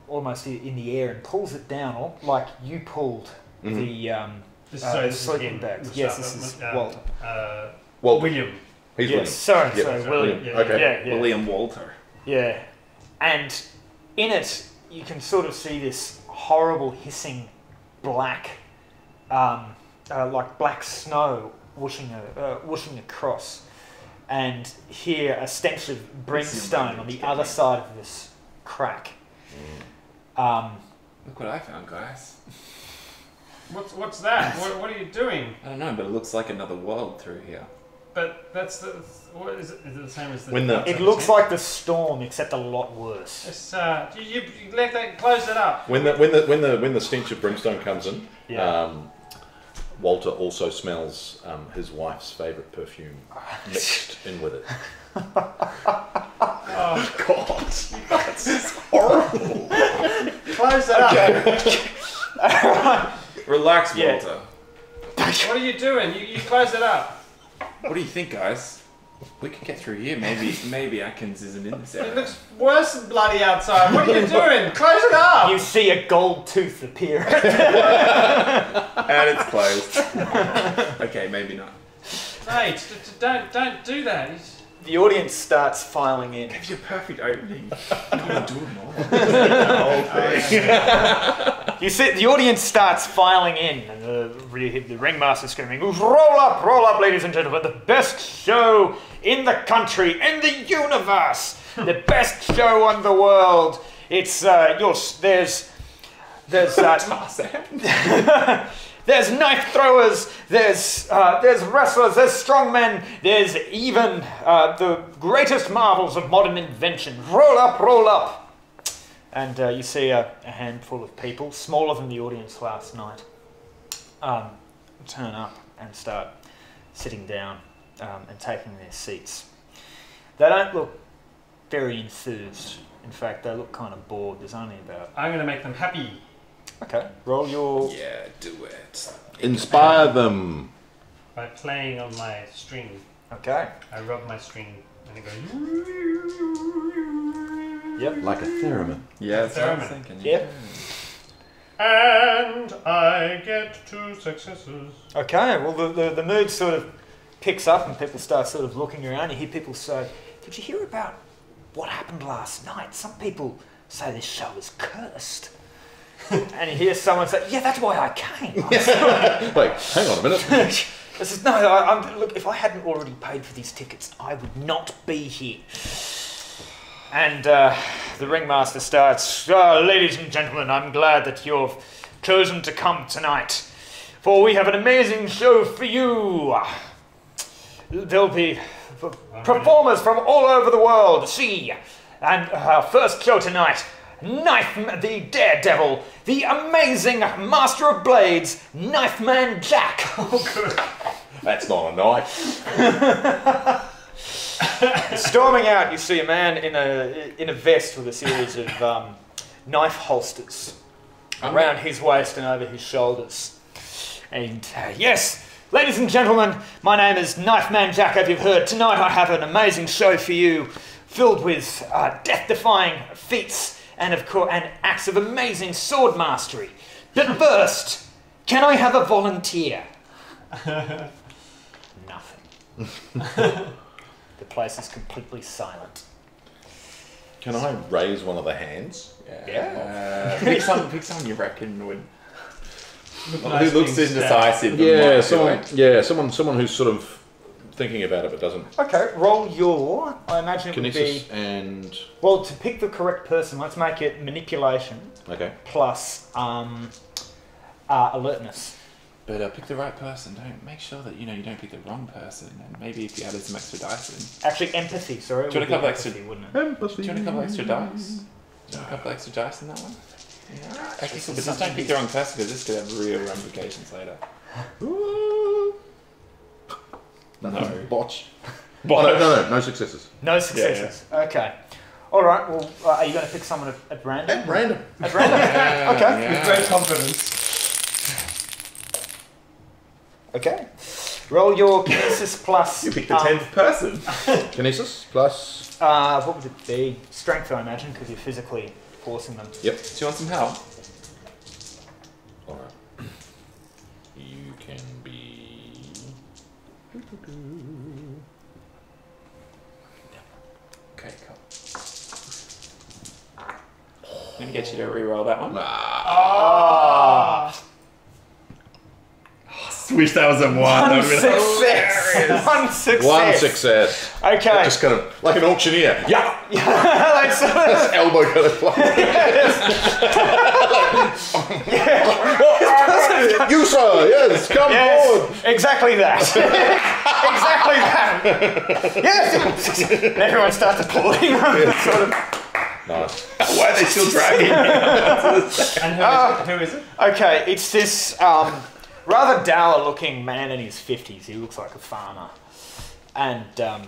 almost in the air and pulls it down, all like you pulled Mhm. the. Um, This, Uh, so the this is sleeping him, bags. Yes, stuff, this is uh, Walter. Uh, Well, William. he's yes, William. sorry, Yep. sorry, Sorry, William. yeah. Okay. Yeah, yeah. William Walter. Yeah, and in it you can sort of see this horrible hissing black, um, uh, like black snow whooshing a, uh, whooshing across, and hear a stench of brimstone on the other side of this crack. Um, Look what I found, guys. What's what's that? what, what are you doing? I don't know, but it looks like another world through here. But that's the what is it? Is it the same as the? When the- it looks like the storm, except a lot worse. It's, uh, you, you, you let that close it up. When the when the when the when the stench of brimstone comes in, Yeah. um, Walter also smells um, his wife's favourite perfume mixed in with it. Oh, God, that's horrible. close it up. Relax, Yeah. Walter. What are you doing? You, you close it up. What do you think, guys? We can get through here. Maybe, maybe Atkins isn't in this It looks worse than bloody outside. What are you doing? Close it up. You see a gold tooth appear. and it's closed. okay, maybe not. Mate, d- d- don't don't do that. It's- the audience starts filing in. Give you a perfect opening. You gotta do it more. You see, the audience starts filing in, and the, the, the ringmaster screaming, "Roll up, roll up, ladies and gentlemen! The best show in the country, in the universe, the best show on the world. It's uh, you'll, there's there's uh, Tarzan. There's knife throwers, there's uh, there's wrestlers, there's strongmen, there's even uh, the greatest marvels of modern invention. Roll up, roll up!" And uh, you see a, a handful of people, smaller than the audience last night, um, turn up and start sitting down um, and taking their seats. They don't look very enthused. In fact, they look kind of bored. There's only about I'm gonna make them happy. Okay. Roll your Yeah, do it. Inspire them. by playing on my string. okay. I rub my string and it goes. Yep. Like a theremin. Yeah, that's what I was Theremin. thinking. Yep. And I get two successes. Okay, well, the, the, the mood sort of picks up and people start sort of looking around. You hear people say, Did you hear about what happened last night? Some people say this show is cursed. and you hear someone say, Yeah, that's why I came. Wait, hang on a minute. This is no. I, look, if I hadn't already paid for these tickets, I would not be here. And uh, the ringmaster starts. "Ah, ladies and gentlemen, I'm glad that you've chosen to come tonight, for we have an amazing show for you. There'll be performers from all over the world. See, and our first show tonight. Knife the Daredevil, the amazing Master of Blades, Knife Man Jack. That's not a knife. Storming out, you see a man in a in a vest with a series of um, knife holsters around his waist and over his shoulders. And uh, yes, ladies and gentlemen, my name is Knife Man Jack. As you've heard tonight, I have an amazing show for you, filled with uh, death-defying feats and of course and acts of amazing sword mastery. But first, can I have a volunteer? Nothing. the place is completely silent. Can I raise one of the hands? Uh, pick, some, pick someone you reckon would. nice who looks being indecisive. Yeah, someone. Yeah, someone. Someone who's sort of thinking about it but doesn't. Okay, roll your. I imagine it would Kinesis be. and Well, to pick the correct person, let's make it manipulation okay. plus um, uh, alertness. But uh, pick the right person. Don't make sure that you know you don't pick the wrong person. And maybe if you added some extra dice in. Actually, empathy. Sorry, it Do you would want a be couple extra- empathy, wouldn't it? Empathy. Do you want a couple extra dice? Do you want a couple extra dice in that one? Yeah. Okay, This cool. But just don't something pick the wrong person because this could have real ramifications later. No. Botch. Oh, no, no, no, no successes. No successes. Okay. All right. Well, uh, are you going to pick someone at, at random? At random. At random. okay. Yeah. With great confidence. Okay. Roll your kinesis plus. You picked the um, tenth person. Kinesis plus. Uh, what would it be? Strength, I imagine, because you're physically forcing them. Yep. Do you want some help? All right. You can be. Okay, cool. I'm gonna get you to re-roll that one. Ah. Wish that was a one. One success. One success. One success. Okay. Just kind of like an auctioneer. Yeah. Like, so- Elbow kind of fly. you sir, yes, come forward. Yes, exactly that. exactly that. Yes. Everyone starts applauding. sort of. Nice. Why are they still dragging? And who is it? Who is it? Okay, it's this um, rather dour-looking man in his fifties. He looks like a farmer, and um,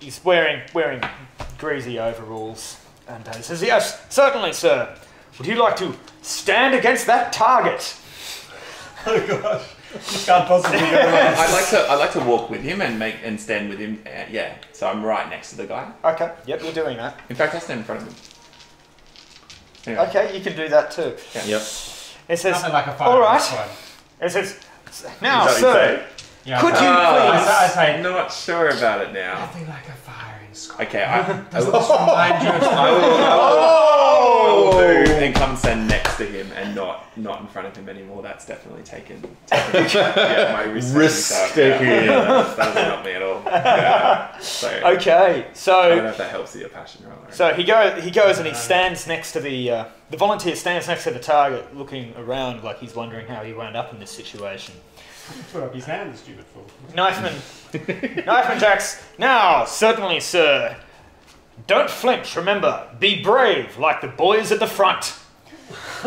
he's wearing wearing greasy overalls. And uh, he says, "Yes, certainly, sir. Would you like to stand against that target?" Oh gosh. You can't possibly go wrong. I'd like to. I'd like to walk with him and make and stand with him. Uh, yeah. So I'm right next to the guy. Okay. Yep, you're doing that. In fact, I stand in front of him. Anyway. Okay, you can do that too. Yep. It says, Nothing like a fire. "All right." It says, "Now, Is that what sir, Yeah, could you please?" I say, I'm not sure about it now. Nothing like a firing Okay, I, Doesn't this remind you of I will, I will, I will Oh! and come stand next to him and not not in front of him anymore. That's definitely taken. taken yeah, my risk. Risk taking. Yeah, yeah, that doesn't help me at all. Yeah. So Okay, I don't so know if that helps your passion so he go he goes and he stands next to the uh, the volunteer stands next to the target, looking around like he's wondering how he wound up in this situation. Put up his hand, the stupid fool. Knifeman, Knifeman Jacks. Now, certainly, sir. Don't flinch. Remember, be brave, like the boys at the front.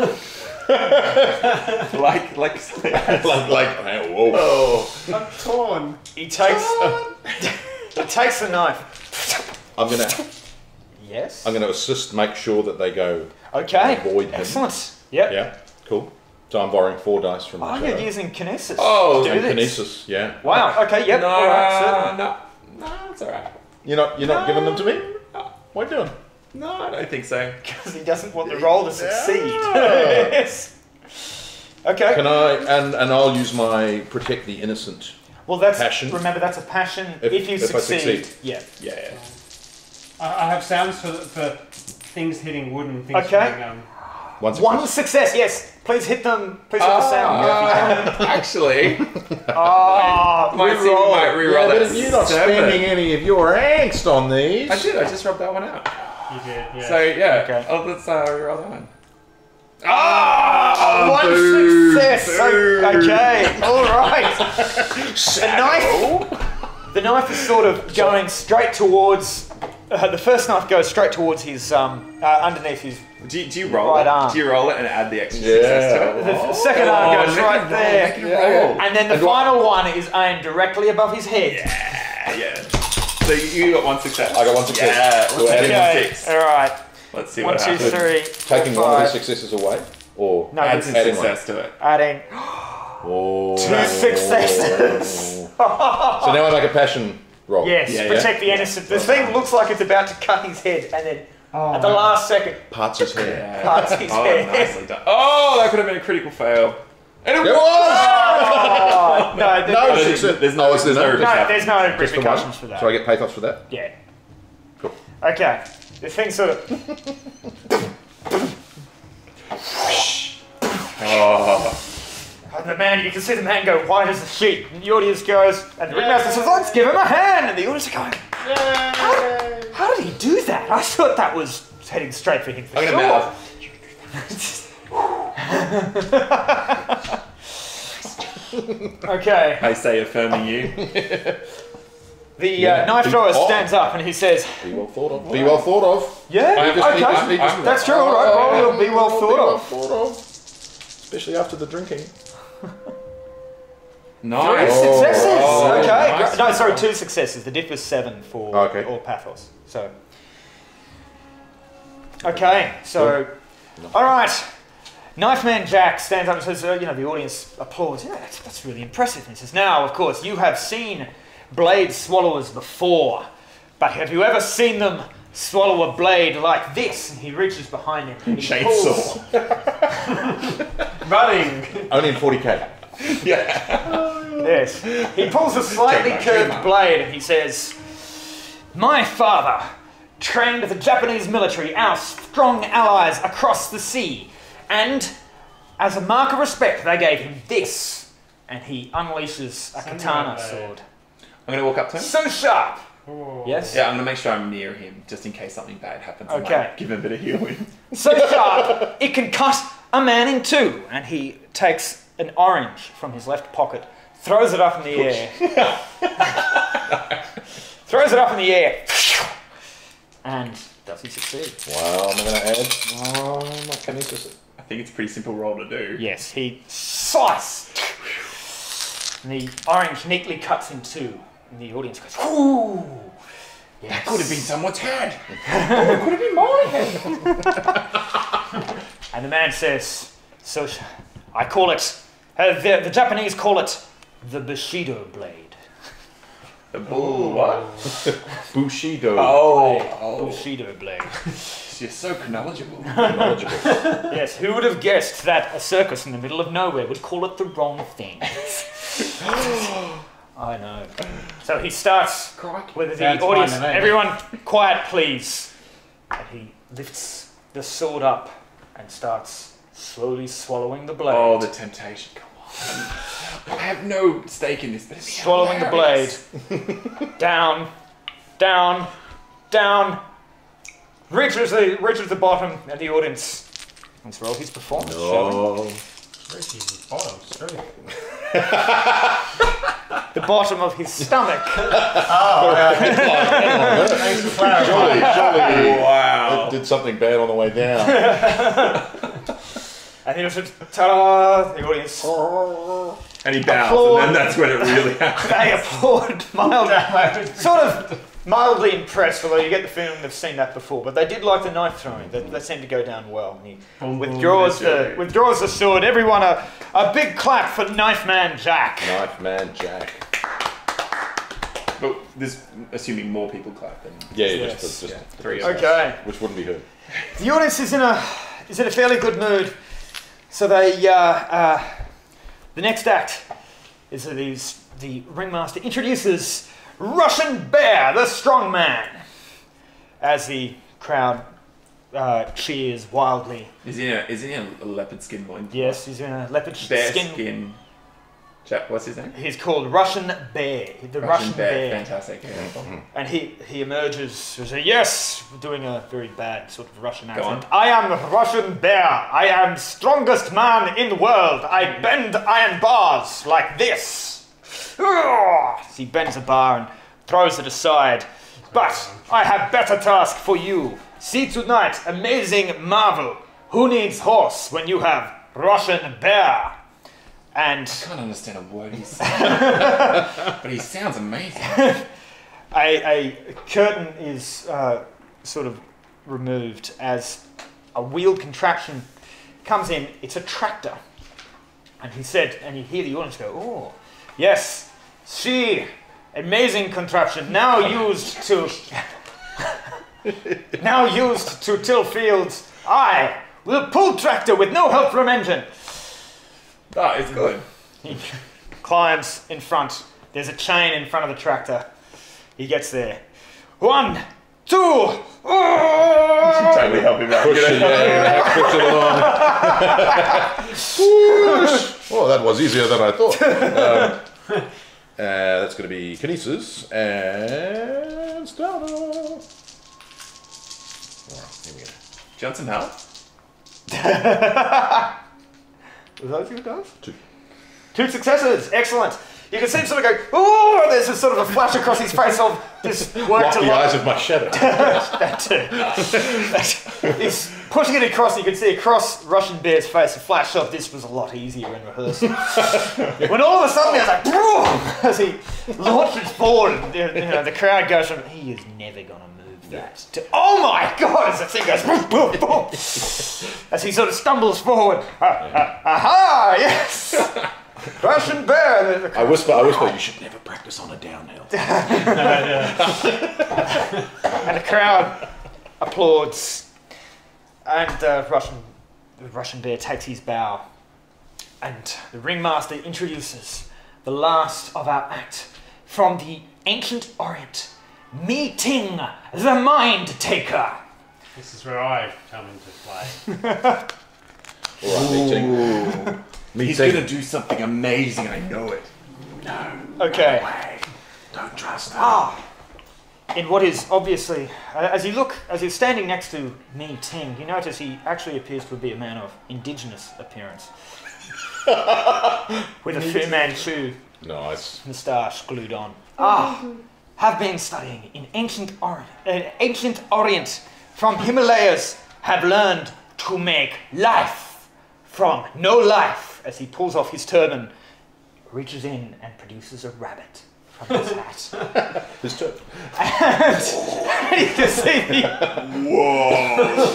like like like, like, hey, whoa. oh I'm torn. He takes he takes the knife. I'm gonna, Yes. I'm gonna assist, make sure that they go. Okay. Avoid him. Excellent. Yep. Yeah, cool. So I'm borrowing four dice from the Oh, shadow. you're using kinesis. Oh, to do and this. kinesis. Yeah. Wow. Okay. Yep. no all right. certainly. no no it's alright. You're not, you're not giving them to me. No, What are you doing? no, I don't think so. Because he doesn't want the roll to succeed. Yeah. yes. Okay. Can I? And and I'll use my protect the innocent. well, that's Passion. remember that's a passion. If, If- you if I succeed, succeed. yeah. Yeah. yeah. I, I have sounds for, for things hitting wood and things Okay. hitting, um, Once. One success. Yes. Please hit them. Please hit the sound. Uh, actually, Oh, might see we reroll. might Yeah, reroll but that if you're not seven. spending any of your angst on these. I did. I just rubbed that one out. You did, yeah. So yeah. Okay. Oh, let's uh, reroll that one. Ah, one boo, success. O- boo. Okay, all right. the knife, the knife is sort of going straight towards. Uh, the first knife goes straight towards his um, uh, underneath his. Do you, do you roll Right it? arm. Do you roll it and add the extra Yeah. success to it? Oh, the f- second arm Oh, goes make right there, Yeah. and then the And what- final one is aimed directly above his head. Yeah, yeah. So you got one success. I got one success. Yeah. So Let's add make in it Okay, six. all right. Let's see One, what happens. three, Taking four, one of the five. successes away, or No, Add this some adding one. success to it. Adding Oh. two successes. So now I make a passion roll. Yes, Yeah, yeah. protect the innocent. The thing looks like it's about to cut his head, and then Oh, at the last second, Parts his hair. Parts his oh, head. nicely done. Oh, that could have been a critical fail. And it It was. oh, no, the- No, There's- success. there's no- Oh, is there there's no no? no, there's no Just the repercussions for that. So I get pathos for that. Yeah. Cool. Okay. The thing sort of. Oh. And the man, you can see the man go white as a sheet. And the audience goes, and the ringmaster says, let's give him a hand. And the audience are going, how, how did he do that? I thought that was heading straight for him for I'm sure. okay. I say affirming you. The Yeah. uh, knife Big thrower pop. stands up and he says, Be well thought of. Be well thought of. yeah, I'm- okay. just- just- That's true, all right. Roll your be well Be well thought of. Especially after the drinking. Three Nice. Oh, successes. oh, okay. nice. No, sorry, two successes. The diff was seven for Okay. all pathos. So. Okay, so. All right. Knife Man Jack stands up and says, uh, you know, the audience applauds. Yeah, that's, that's really impressive. And he says, now, of course, you have seen blade swallowers before, but have you ever seen them swallow a blade like this? And he reaches behind him and he. Chainsaw. Running. Only in 40k. Yes. He pulls a slightly Trademark, curved trademark. blade and he says, My father trained the Japanese military, our strong allies across the sea, and as a mark of respect, they gave him this. And he unleashes a katana Samurai. sword. I'm gonna walk up to him. So sharp! Oh. Yes? Yeah, I'm gonna make sure I'm near him just in case something bad happens. I might Okay. Give him a bit of healing. So sharp, it can cut a man in two. And he takes an orange from his left pocket, throws it up in the air. throws it up in the air. And does he succeed? Wow, I'm going to add oh, my kinesis? I think it's a pretty simple roll to do. Yes, he slice. And the orange neatly cuts in two. And the audience goes, Ooh! Yes. That could have been someone's head. oh, it could have been my head. And the man says, so I call it, uh, the, the Japanese call it the Bushido blade. The bull. What? Bushido. Oh, oh. Bushido blade. You're so knowledgeable. Knowledgeable. yes, who would have guessed that a circus in the middle of nowhere would call it the wrong thing? I know. So he starts with the That's audience. fine. Everyone, quiet, please. And he lifts the sword up and starts slowly swallowing the blade. Oh, the temptation. Come on. I have no stake in this, but it's swallowing the blade. down, down, down, dodown. Reaches the reaches the bottom, and the audience. Let's roll his performance. shall we? Oh. Where's his bottom? The bottom of his stomach. Oh, yeah. Thanks for clarifying. Surely, surely Wow. it did something bad on the way down. And he was just, ta-da! The audience. Oh, oh, oh, and he bows, Applaud. and then that's when it really happens. They applaud mildly. sort of mildly impressed, although you get the feeling they've seen that before. But they did like the knife throwing. That, that seemed to go down well. And he Boom, boom, withdraws the withdraws the sword. Everyone a, a big clap for Knife Man Jack. Knife man Jack. But there's assuming more people clap than Yeah, Yes. just, the, just Yeah, the three first of Okay. Which wouldn't be heard. The audience is in a is in a fairly good mood, so they uh, uh, the next act is that these the ringmaster introduces Russian Bear, the strong man, as the crowd uh, cheers wildly. Is he in a, is he in a leopard skin loin? Yes, he's in a leopard Bear skin. skin. Chap, what's his name? He's called Russian Bear. The Russian, Bear. Fantastic. Yeah. Mm-hmm. And he, he emerges and says, Yes, doing a very bad sort of Russian Go accent. on. I am Russian Bear. I am strongest man in the world. I bend iron bars like this. He bends a bar and throws it aside. But I have better task for you. See tonight, amazing marvel. Who needs horse when you have Russian Bear? And I can't understand a word he's saying. but he sounds amazing. a, a curtain is uh, sort of removed as a wheeled contraption comes in. It's a tractor. And he said, and you hear the audience go, oh, yes, see, amazing contraption, now used to, now used to till fields. I will pull tractor with no help from engine. Oh, it's good. He climbs in front. There's a chain in front of the tractor. He gets there. One, two. oh! Totally help him out. Push it, yeah, push it along. Whoosh. Oh, that was easier than I thought. Um, uh, that's going to be Kinesis and Starter. Alright, here we go. Johnson help? Was that your dice? Two. Two successes. Excellent. You can see him sort of go, oh, there's a sort of a flash across his face of this work to the life. eyes of my shadow. that too. He's pushing it across. You can see across Russian Bear's face a flash of this was a lot easier in rehearsal. when all of a sudden there's like boom as he launches forward, and, you know, the crowd goes from he is never gonna move that to oh my god as the thing goes boom boom boom as he sort of stumbles forward. Ah, ah, aha! Yes. Russian Bear. I whisper, I whisper, you should never practice on a downhill. and the crowd applauds. And uh, Russian, the Russian bear takes his bow, and the ringmaster introduces the last of our act from the ancient Orient, meeting the Mind Taker. This is where I come into play. Alright, meeting. He's gonna do something amazing, I know it. No. Okay. Way. Don't trust him. Ah, in what is obviously, uh, as you look, as you're standing next to me, Ting, you notice he actually appears to be a man of indigenous appearance, with a Fu Manchu Nice. moustache glued on. Ah, have been studying in ancient Orient, uh, ancient Orient from Himalayas. Have learned to make life from no life. As he pulls off his turban, reaches in and produces a rabbit from his hat. This turn. and you can see the,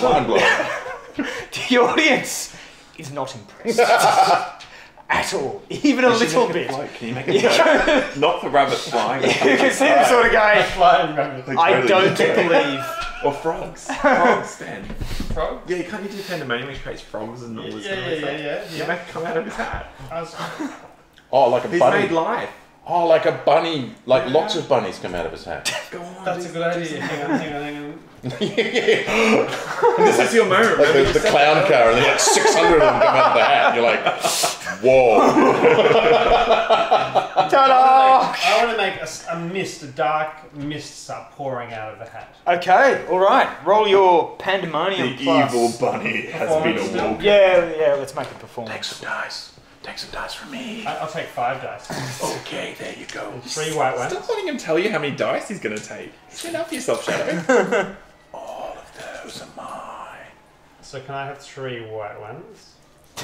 Mind blowing. the audience is not impressed at all, even a little bit. Can you make a joke? Not the rabbit flying. You can see them sort of going, Flying rabbit. I don't believe. Or frogs. Frogs, Dan. Frog? Yeah, can't you do pandemonium which creates frogs and all this yeah, kind yeah, stuff? yeah, yeah. Yeah, make it come out of his hat. Oh, like a He's bunny. made life. Oh, like a bunny. Like lots of bunnies come out of his hat. Go on. that's a good idea. Hang on, hang on, hang on. This is your moment. Like the, you the clown car, and then like 600 of them come out of the hat. You're like, whoa. Ta-da! I want to make a, s- a mist, a dark mist start pouring out of the hat. Okay, all right. Roll your pandemonium The plus. evil bunny has been Performance awoken. Yeah, yeah. Let's make a performance. Take some dice. Take some dice from me. I, I'll take five dice. Okay, there you go. Three white ones. Stop letting him tell you how many dice he's gonna take. Stand up for yourself, Shadow. All of those are mine. So can I have three white ones?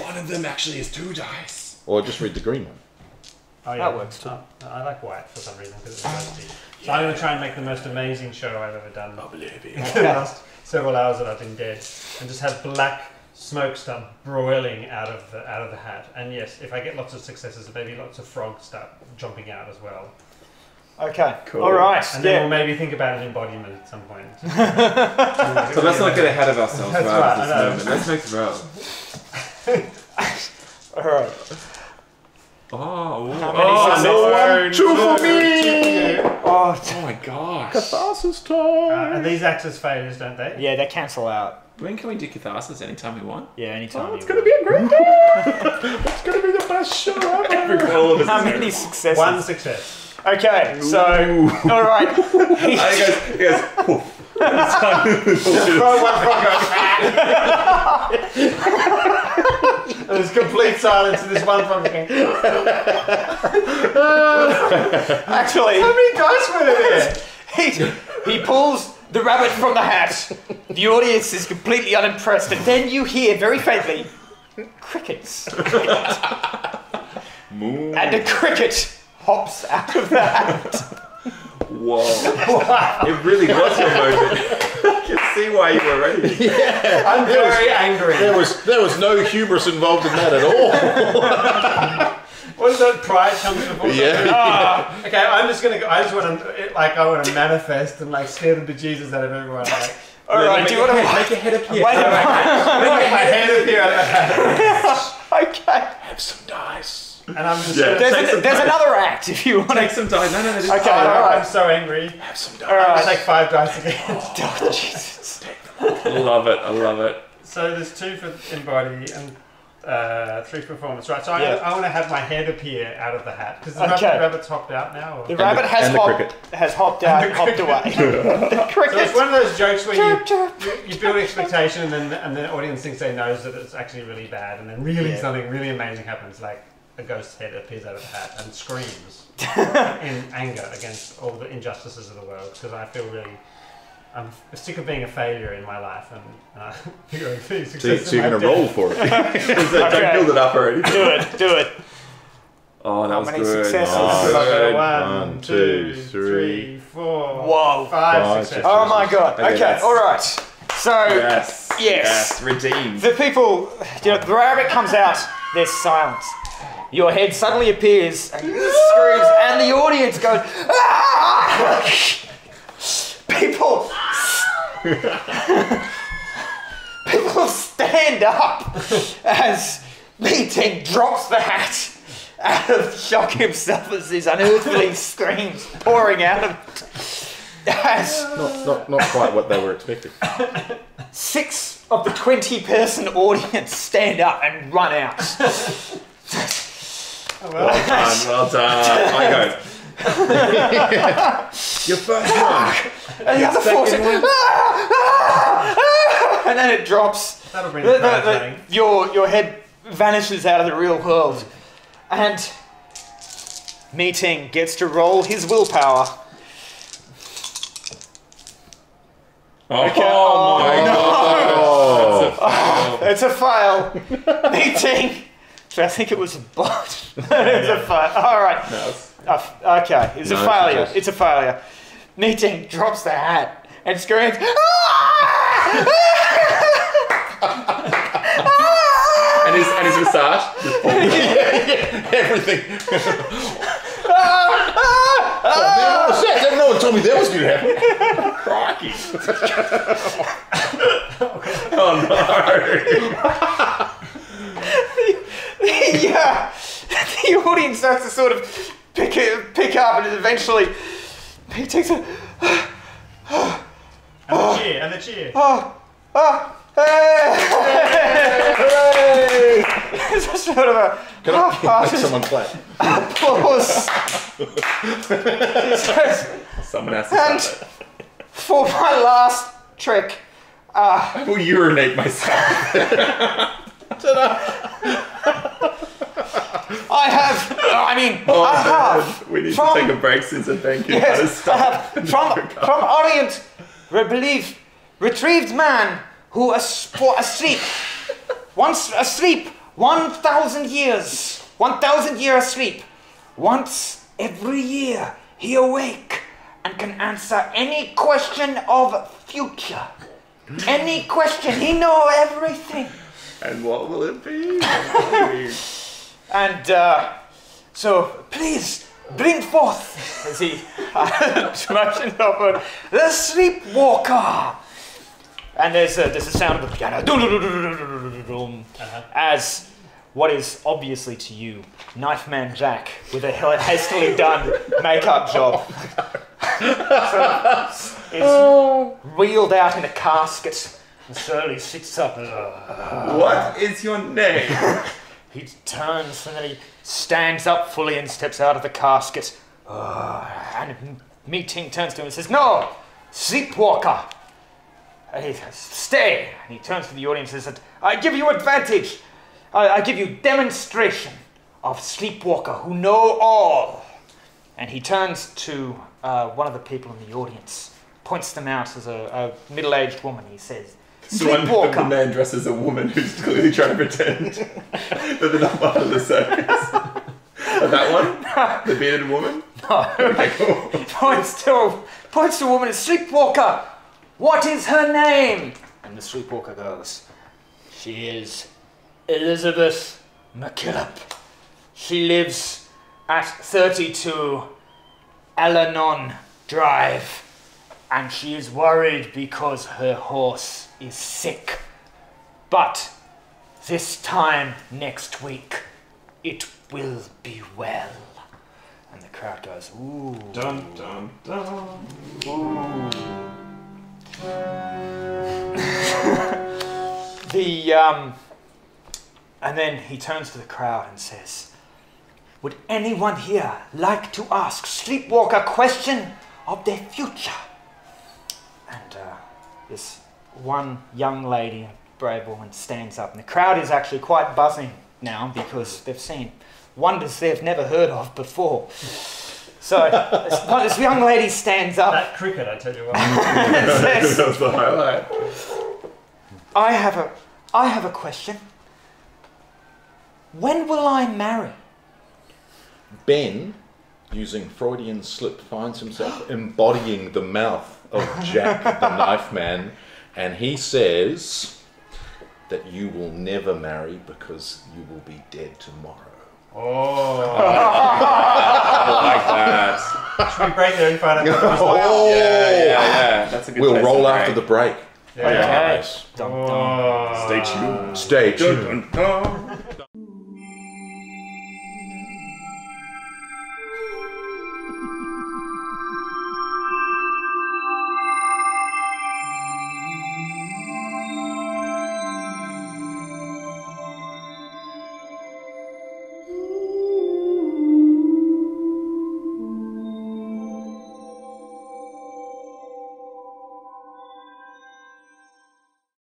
One of them actually is two dice. Or just read the green one. Oh, That works too. Oh, I like white for some reason because it's thirsty. So I'm going to try and make the most amazing show I've ever done. the last several hours that I've been dead, and just have black smoke start broiling out of the out of the hat. And yes, if I get lots of successes, maybe lots of frogs start jumping out as well. Okay. Cool. All right. And then we'll maybe think about an embodiment at some point. So let's not get ahead of ourselves That's right right, at this I know. moment. Let's make the roll. All right. Oh, How many oh, successes? no, Two for me! two for you. Oh, god. Oh my gosh. Catharsis Uh, time. and these act as failures, don't they? Yeah, they cancel out. When can we do catharsis? Anytime we want. Yeah, anytime. Oh, it's gonna be a great day. it's gonna be the best show ever. All of us How is many there. successes? One success. Okay, so all right. He goes, he goes, "Poof." Throw one frog There's complete silence in this one frog. Actually, How many dice were there? he, he pulls the rabbit from the hat. The audience is completely unimpressed, and then you hear very faintly crickets, Moo. and a cricket hops out of the hat. Whoa. It really was your moment. I can see why you were ready. I'm very angry. There was there was no hubris involved in that at all. What is that? Pride comes before. Yeah. Ah, okay, I'm just gonna. Go, I just want to like. I want to manifest and like scare the bejesus out of everyone. Like, All right, do you want to? Make your head appear. Wait a minute. make my head appear out of the hat, Okay. Have some dice. And I'm just. Yeah. Gonna, There's, Take an- some there's another act if you want Take some time. No, no, no. Just Okay, Oh, all right. I'm so angry. Have some All dice. I'll take five dice again. Oh, Jesus. Love it. I love it. So there's two for embody and uh, three for performance, right? So I, Yeah. I want to have my head appear out of the hat because the Okay. rabbit, rabbit's hopped out now. Or? The rabbit the- has and the hopped, has hopped out and hopped away. the So it's one of those jokes where you, Chirp, chirp. you, you build expectation and then and the audience thinks they knows that it's actually really bad and then really Yeah. something really amazing happens like a ghost head appears out of the hat and screams in anger against all the injustices of the world because I feel really I'm sick of being a failure in my life and uh, figuring for So, you- success so you're gonna roll for it. Don't Okay. build it up already. Do it. Do it. Oh, that How was many good. successes? Oh, Good. One, One, two, two, three, four, Whoa. five Five successes. Oh my god. Okay, Okay, that's- alright. So, Yes. Yes. Redeemed. the people, you know, the rabbit comes out, there's silence. Your head suddenly appears, and screams, and the audience goes, ah! People, people stand up as Meeting drops the hat out of shock himself as these unearthly screams pouring out of as Not, not, not quite what they were expecting. six of the 20 person audience stand up and run out. Oh, well, Well done. Well done. I go. Your first one. And the other four say, "Ah! Ah! Ah!" and then it drops. that'll bring The- the the- the- your, your head vanishes out of the real world. And Meeting gets to roll his willpower. Oh, Okay. my Oh, god. It's a fail. Meeting. So I think it was a bot. it's a fail. All right. No, it's- Uh, okay, it's a failure. success. It's a failure. Meeting drops the hat and screams. "Ah! and his and his moustache. falls. Everything. oh, shit, no one told me that was going to happen. Crikey. oh yeah, the audience starts to sort of pick it, pick up, and eventually he takes a And the cheer, and the cheer. oh oh. Hey! it's a sort of a Can I, I make half-hearted someone clap? applause. Someone has to And- stop For my last trick, uh. I will urinate myself. I have. I mean, Oh, I have. We need From- to take a break since thank you. Yes, I have. From from Orient, we believe retrieved man who as- for asleep, once asleep, one thousand years, one thousand year asleep, once every year he awake and can answer any question of future. Any question, he know everything. And what will it be? and uh, so, please bring forth, as he smashes open, the sleepwalker. And there's a, there's a sound of the piano uh-huh. as what is obviously to you Knife Man Jack with a hastily done makeup job is reeled out in a casket and slowly sits up. uh, What is your name? He turns and then he stands up fully and steps out of the casket. Uh, and Meeting turns to him and says, No! Sleepwalker! And he says, Stay! And he turns to the audience and says, I give you advantage! I, I give you demonstration of Sleepwalker who know all! And he turns to uh, one of the people in the audience, points them out as a, a middle aged woman. He says, The one the man dressed as a woman who's clearly trying to pretend that they're not part of the circus. That one? The bearded woman? No. Okay, cool. points to points to a woman, sleepwalker. What is her name? And the sleepwalker goes, She is Elizabeth McKillop. She lives at 32 Alanon Drive, and she is worried because her horse is sick. But this time next week, it will be well. And the crowd goes, Ooh. Dun, dun, dun. The um, and then he turns to the crowd and says, "Would anyone here like to ask Sleepwalker a question of their future?" And uh, this one young lady, a brave woman, stands up, and the crowd is actually quite buzzing now because they've seen wonders they've never heard of before. So this, this young lady stands up That cricket, I tell you what. and says, that was the highlight. I have a I have a question. When will I marry? Ben, using Freudian slip, finds himself embodying the mouth of Jack the Knife Man, and he says that you will never marry because you will be dead tomorrow. Oh. I like that. Should we break there and find out? Oh, Yeah, yeah, yeah. That's a good We'll place roll to after the break. break. Yeah. Guys, Dum, dum. Oh. Stay tuned. Stay Dun, tuned. dun, dun.